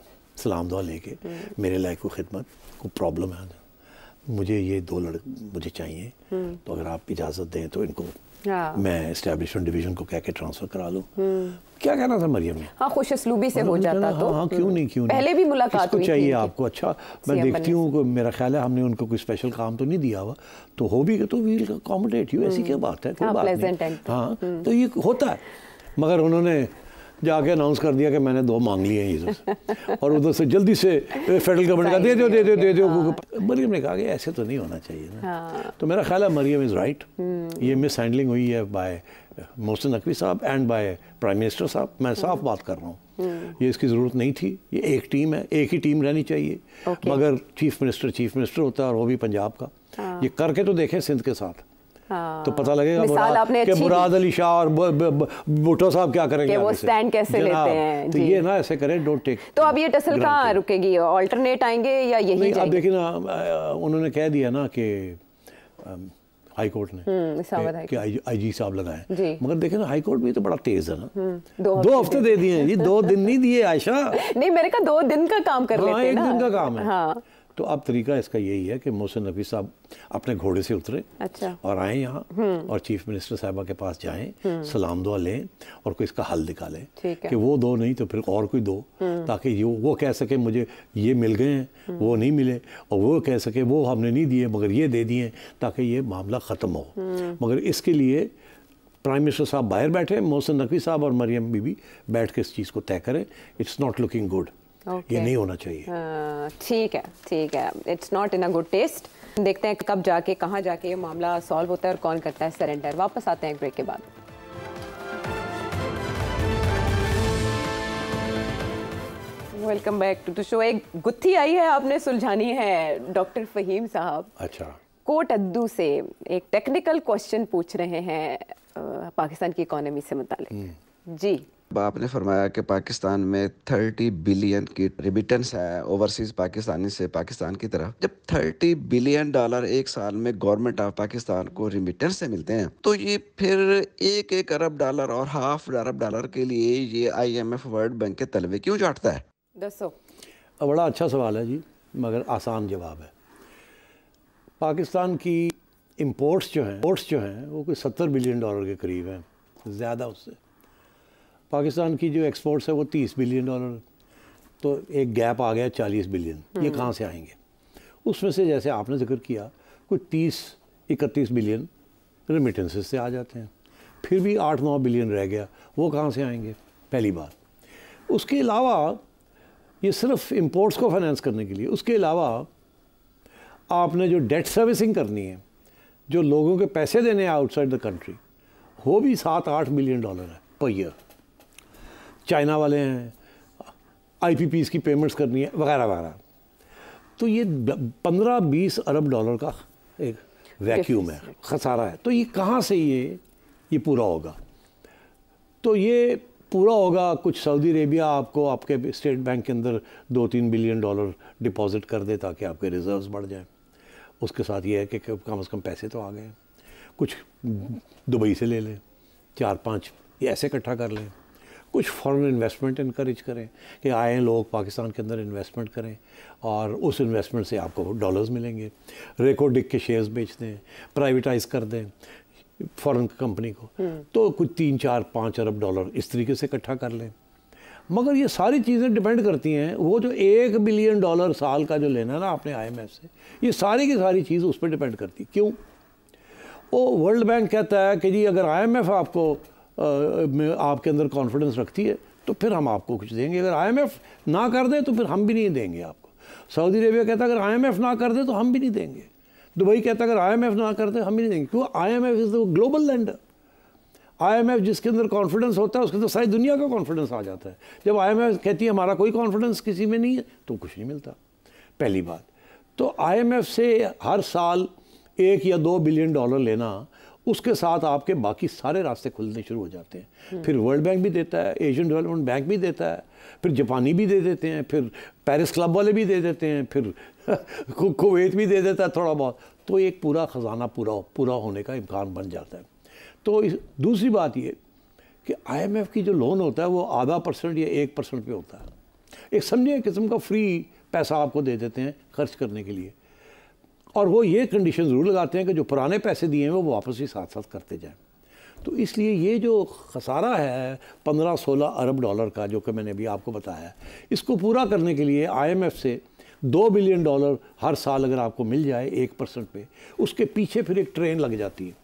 [SPEAKER 2] सलाम दुआ लेके। मेरे लायक को खिदमत को प्रॉब्लम है मुझे ये दो लड़के मुझे चाहिए तो अगर आप इजाज़त दें तो इनको। मैं इस्टेब्लिशमेंट डिवीज़न को कह के ट्रांसफ़र करा लूँ क्या कहना था मरियम? ने
[SPEAKER 1] हाँ खुश असलूबी से हो जाता
[SPEAKER 2] हाँ, तो। हाँ क्यों नहीं क्यों
[SPEAKER 1] नहीं? पहले भी मुलाकात
[SPEAKER 2] हुई चाहिए आपको अच्छा मैं देखती हूँ मेरा ख्याल है हमने उनको कोई स्पेशल काम तो नहीं दिया हुआ। तो हो भी तो वील अकोमोडेट यू ऐसी क्या बात है कोई हाँ, बात नहीं। हाँ तो ये होता है। मगर उन्होंने जाके अनाउंस कर दिया कि मैंने दो मांग लिए हैं इधर और उधर से जल्दी से फेडरल गवर्नमेंट का दे दो दे दो दे दो मरियम ने कहा कि ऐसे तो नहीं होना चाहिए ना। हाँ। तो मेरा ख्याल है मरियम इज़ राइट ये मिस हैंडलिंग हुई है बाय मोहसिन नकवी साहब एंड बाय प्राइम मिनिस्टर साहब। मैं साफ़ हम्म। बात कर रहा हूँ। हम्म। ये इसकी ज़रूरत नहीं थी। ये एक टीम है एक ही टीम रहनी चाहिए। मगर चीफ मिनिस्टर चीफ मिनिस्टर होता है और वो भी पंजाब का। हाँ। ये करके तो देखें सिंध के साथ। हाँ। तो पता लगेगा मुराद कि मुराद अली शाह और भुट्टो साहब क्या करेंगे
[SPEAKER 1] वो स्टैंड कैसे लेते हैं?
[SPEAKER 2] तो ये ना ऐसे करें डोंट टेक
[SPEAKER 1] तो अब ये टसल कहाँ रुकेगी? ऑल्टरनेट आएँगे या यही
[SPEAKER 2] अब देखिए ना उन्होंने कह दिया ना कि हाई कोर्ट ने हम्म, कि आई जी साहब लगाए। मगर देखे ना हाई कोर्ट भी तो बड़ा तेज है ना। हम्म, दो हफ़्ते दे दिए जी दो दिन नहीं दिए आयशा।
[SPEAKER 1] नहीं मेरे का दो दिन का काम कर हाँ, लेते
[SPEAKER 2] हैं एक दिन का काम है। हाँ। तो अब तरीका इसका यही है कि मोहसिन नबी साहब अपने घोड़े से उतरे अच्छा। और आए यहाँ हम्म। और चीफ मिनिस्टर साहबा के पास जाएँ हम्म। सलाम दुआ लें और कोई इसका हल निकालें कि वो दो नहीं तो फिर और कोई दो हम्म। ताकि ये वो कह सके मुझे ये मिल गए हैं वो नहीं मिले और वो कह सके वो हमने नहीं दिए मगर ये दे दिए ताकि ये मामला ख़त्म हो। मगर इसके लिए प्राइम मिनिस्टर साहब बाहर बैठे मोहसिन नकवी साहब और मरियम बीबी बैठ के इस चीज़ को तय करें। It's not looking good okay. ये नहीं होना चाहिए।
[SPEAKER 1] हाँ, ठीक है ठीक है। It's not in a good taste देखते हैं कब जाके कहाँ जाके ये मामला सॉल्व होता है और कौन करता है सरेंडर वापस आते हैं ब्रेक के बाद। Welcome back to the show एक गुत्थी आई है आपने सुलझानी है डॉक्टर फहीम साहब।
[SPEAKER 2] अच्छा।
[SPEAKER 1] कोट अद्दू से एक टेक्निकल क्वेश्चन पूछ रहे हैं पाकिस्तान की इकोनॉमी से मुतालिक। हम्म। जी।
[SPEAKER 3] आपने फरमाया कि पाकिस्तान में थर्टी बिलियन की रिमिटेंस है ओवरसीज पाकिस्तानी से पाकिस्तान की तरफ़। जब थर्टी बिलियन डॉलर एक साल में गवर्नमेंट ऑफ़ पाकिस्तान को रिमिटेंस से मिलते हैं तो ये फिर एक एक अरब डॉलर और हाफ़ अरब डॉलर के लिए ये आईएमएफ वर्ल्ड बैंक के तलवे क्यों चाटता है?
[SPEAKER 1] दसो।
[SPEAKER 2] बड़ा अच्छा सवाल है जी मगर आसान जवाब है। पाकिस्तान की इम्पोर्ट्स जो हैं इम्पोर्ट्स जो हैं वो कोई सत्तर बिलियन डॉलर के करीब हैं ज़्यादा उससे। पाकिस्तान की जो एक्सपोर्ट्स है वो तीस बिलियन डॉलर तो एक गैप आ गया चालीस बिलियन ये हम्म। कहाँ से आएँगे? उसमें से जैसे आपने ज़िक्र किया कुछ तीस इकतीस बिलियन रेमिटेंसेस से आ जाते हैं। फिर भी आठ नौ बिलियन रह गया। वो कहाँ से आएँगे? पहली बात। उसके अलावा ये सिर्फ़ इंपोर्ट्स को फाइनेंस करने के लिए उसके अलावा आपने जो डेट सर्विसिंग करनी है जो लोगों के पैसे देने हैं आउटसाइड द कंट्री वो भी सात आठ बिलियन डॉलर है पर ईयर चाइना वाले हैं आईपीपीस की पेमेंट्स करनी है वगैरह वगैरह। तो ये पंद्रह बीस अरब डॉलर का एक वैक्यूम है खसारा है। तो ये कहाँ से ये ये पूरा होगा? तो ये पूरा होगा कुछ सऊदी अरेबिया आपको आपके स्टेट बैंक के अंदर दो तीन बिलियन डॉलर डिपॉजिट कर दे ताकि आपके रिजर्व्स बढ़ जाएँ। उसके साथ ये है कि कम से कम पैसे तो आ गए। कुछ दुबई से ले लें चार पाँच ये ऐसे इकट्ठा कर लें। कुछ फॉरेन इन्वेस्टमेंट इनक्रेज करें कि आए लोग पाकिस्तान के अंदर इन्वेस्टमेंट करें और उस इन्वेस्टमेंट से आपको डॉलर्स मिलेंगे। रेकोडिक के शेयर्स बेच दें प्राइवेटाइज कर दें फॉरेन कंपनी को। हम्म। तो कुछ तीन चार पाँच अरब डॉलर इस तरीके से इकट्ठा कर लें। मगर ये सारी चीज़ें डिपेंड करती हैं। वो जो एक बिलियन डॉलर साल का जो लेना है ना आपने आईएमएफ से ये सारी की सारी चीज़ उस पर डिपेंड करती। क्यों? वो वर्ल्ड बैंक कहता है कि जी अगर आईएमएफ आपको में आपके अंदर कॉन्फिडेंस रखती है तो फिर हम आपको कुछ देंगे। अगर आईएमएफ ना कर दे तो फिर हम भी नहीं देंगे आपको। सऊदी अरेबिया कहता है, अगर आईएमएफ ना कर दे तो हम भी नहीं देंगे। दुबई कहता है, अगर आईएमएफ ना कर दे, हम भी नहीं देंगे। क्यों? IMF is the global lender IMF जिसके अंदर कॉन्फिडेंस होता है, उसके अंदर सारी दुनिया का कॉन्फिडेंस आ जाता है। जब आईएमएफ कहती है, हमारा कोई कॉन्फिडेंस किसी में नहीं है तो कुछ नहीं मिलता। पहली बात। तो आईएमएफ से हर साल एक या दो बिलियन डॉलर लेना उसके साथ आपके बाकी सारे रास्ते खुलने शुरू हो जाते हैं। फिर वर्ल्ड बैंक भी देता है एशियन डेवलपमेंट बैंक भी देता है, फिर जापानी भी दे देते हैं, फिर पेरिस क्लब वाले भी दे देते हैं, फिर कुवैत भी दे देता है थोड़ा बहुत। तो एक पूरा ख़जाना पूरा पूरा होने का इम्कान बन जाता है। तो इस, दूसरी बात ये कि आईएमएफ की जो लोन होता है, वो आधा परसेंट या एक परसेंट पे होता है। एक समझे किस्म का फ्री पैसा आपको दे देते हैं खर्च करने के लिए। और वो ये कंडीशन ज़रूर लगाते हैं कि जो पुराने पैसे दिए हैं वो वापस ही साथ साथ करते जाएँ। तो इसलिए ये जो खसारा है पंद्रह सोलह अरब डॉलर का, जो कि मैंने अभी आपको बताया, इसको पूरा करने के लिए आईएमएफ से दो बिलियन डॉलर हर साल अगर आपको मिल जाए एक परसेंट पे, उसके पीछे फिर एक ट्रेन लग जाती है।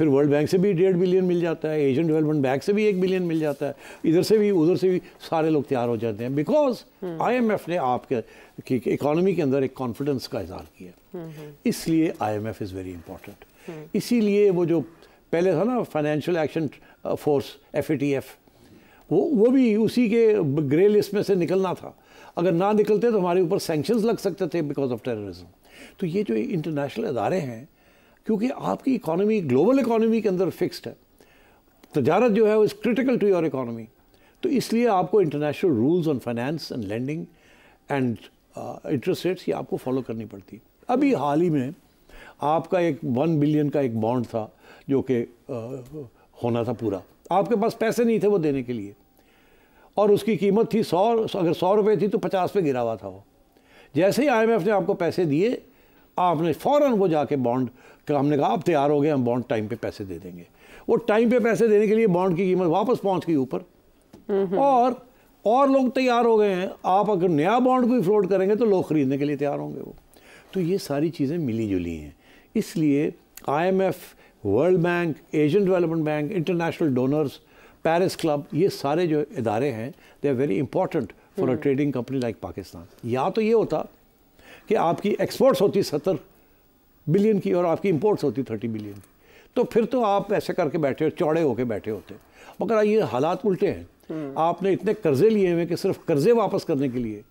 [SPEAKER 2] फिर वर्ल्ड बैंक से भी डेढ़ बिलियन मिल जाता है एशियन डेवलपमेंट बैंक से भी एक बिलियन मिल जाता है इधर से भी उधर से भी सारे लोग तैयार हो जाते हैं बिकॉज़ आईएमएफ ने आपके कि इकोनॉमी के अंदर एक कॉन्फिडेंस का इजहार किया। इसलिए आईएमएफ इज़ वेरी इंपॉर्टेंट इसीलिए वो जो पहले था ना फाइनेंशियल एक्शन फोर्स FATF वो वो भी उसी के ग्रे लिस्ट में से निकलना था। अगर ना निकलते तो हमारे ऊपर सेंक्शंस लग सकते थे बिकॉज़ ऑफ़ टेररिज्म तो ये जो इंटरनेशनल अदारे हैं क्योंकि आपकी इकोनॉमी ग्लोबल इकोनॉमी के अंदर फिक्स्ड है। तजारत जो है वो is critical to your economy तो इसलिए आपको international rules on finance and lending and interest rates ये आपको फॉलो करनी पड़ती। अभी हाल ही में आपका एक वन बिलियन का एक बॉन्ड था जो कि uh, होना था पूरा। आपके पास पैसे नहीं थे वो देने के लिए। और उसकी कीमत थी सौ अगर सौ रुपये थी तो पचास पे गिरा हुआ था वो। जैसे ही आईएमएफ ने आपको पैसे दिए आपने फ़ौरन वो जाके बॉन्ड का हमने कहा आप तैयार हो गए हम बॉन्ड टाइम पे पैसे दे देंगे। वो टाइम पे पैसे देने के लिए बॉन्ड की कीमत वापस पहुँच गई ऊपर। और और लोग तैयार हो गए हैं। आप अगर नया बॉन्ड कोई फ्लोट करेंगे तो लोग ख़रीदने के लिए तैयार होंगे वो। तो ये सारी चीज़ें मिली जुली हैं। इसलिए IMF World Bank Asian Development Bank international donors Paris Club ये सारे जो इदारे हैं they are very important for a trading company like Pakistan या तो ये होता कि आपकी एक्सपोर्ट्स होती सत्तर बिलियन की और आपकी इंपोर्ट्स होती थर्टी बिलियन की। तो फिर तो आप ऐसे करके बैठे हो चौड़े होके बैठे होते मगर ये हालात उल्टे हैं। हम्म। आपने इतने कर्जे लिए हुए कि सिर्फ़ कर्जे वापस करने के लिए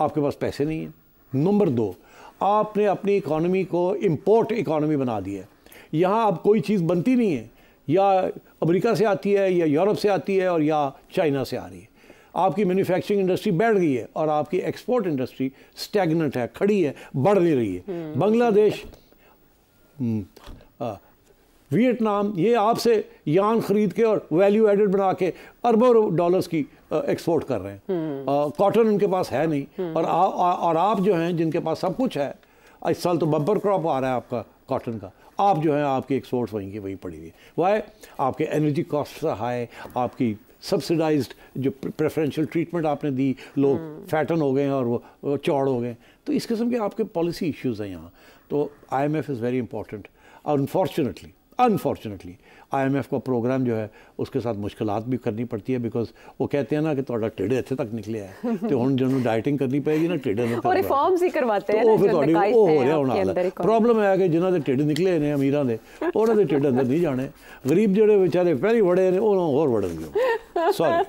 [SPEAKER 2] आपके पास पैसे नहीं हैं। नंबर दो आपने अपनी इकोनॉमी को इम्पोर्ट इकोनॉमी बना दी है। यहाँ अब कोई चीज़ बनती नहीं है। या अमेरिका से आती है या यूरोप से आती है और या चाइना से आ रही है। आपकी मैन्युफैक्चरिंग इंडस्ट्री बैठ गई है और आपकी एक्सपोर्ट इंडस्ट्री स्टेगनेंट है खड़ी है बढ़ नहीं रही है। हम्म। बांग्लादेश हम्म, वियतनाम ये आपसे यान खरीद के और वैल्यू एडेड बना के अरबों डॉलर्स की एक्सपोर्ट कर रहे हैं। कॉटन हम्म। उनके पास है नहीं। और आ, आ, और आप जो हैं जिनके पास सब कुछ है इस साल तो बम्पर क्रॉप आ रहा है आपका कॉटन का। आप जो है आपकी एक्सपोर्ट्स वहीं की वहीं पड़ी हुई वाई आपके एनर्जी कॉस्ट हाई आपकी सब्सिडाइज्ड जो प्रेफरेंशियल ट्रीटमेंट आपने दी लोग फैटन हम्म। हो गए और वो चौड़ हो गए। तो इस किस्म के आपके पॉलिसी इश्यूज़ हैं यहाँ। तो I M F is very important unfortunately unfortunately IMF का प्रोग्राम जो है उसके साथ मुश्किल भी करनी पड़ती है बिकॉज वो कहते हैं ना कि थोड़ा टेढ़े इतने तक निकले है तो हम जो डाइटिंग करनी पड़ेगी ना टेढ़े
[SPEAKER 1] नहीं और रिफॉर्म्स ही करवाते हैं
[SPEAKER 2] ਉਹ ਫਿਰ ਤੁਹਾਡੀ ਉਹ ਹੋ ਰਿਹਾ ਹੁਣ ਹਾਲ ਪ੍ਰੋਬਲਮ ਹੈ ਕਿ ਜਿਨ੍ਹਾਂ ਦੇ ਢਿੱਡ ਨਿਕਲੇ ਨੇ ਅਮੀਰਾਂ ਦੇ ਉਹਨਾਂ ਦੇ ਢਿੱਡ ਅੰਦਰ ਨਹੀਂ ਜਾਣੇ ਗਰੀਬ ਜਿਹੜੇ ਵਿਚਾਰੇ ਪਹਿਲੀ ਵੜੇ ਨੇ ਉਹਨਾਂ ਹੋਰ ਵੜਨਗੇ ਸੌਰੀ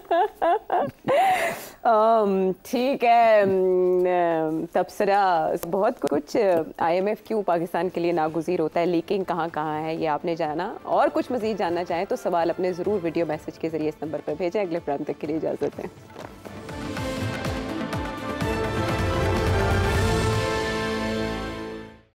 [SPEAKER 1] ठीक है तबसरा बहुत कुछ आईएमएफ क्यों पाकिस्तान के लिए नागुजीर होता है लीकिंग कहाँ कहाँ है ये आपने जाना और कुछ मजीद जानना चाहें तो सवाल अपने ज़रूर वीडियो मैसेज के ज़रिए इस नंबर पर भेजें। अगले प्रांत तक के लिए इजाज़त है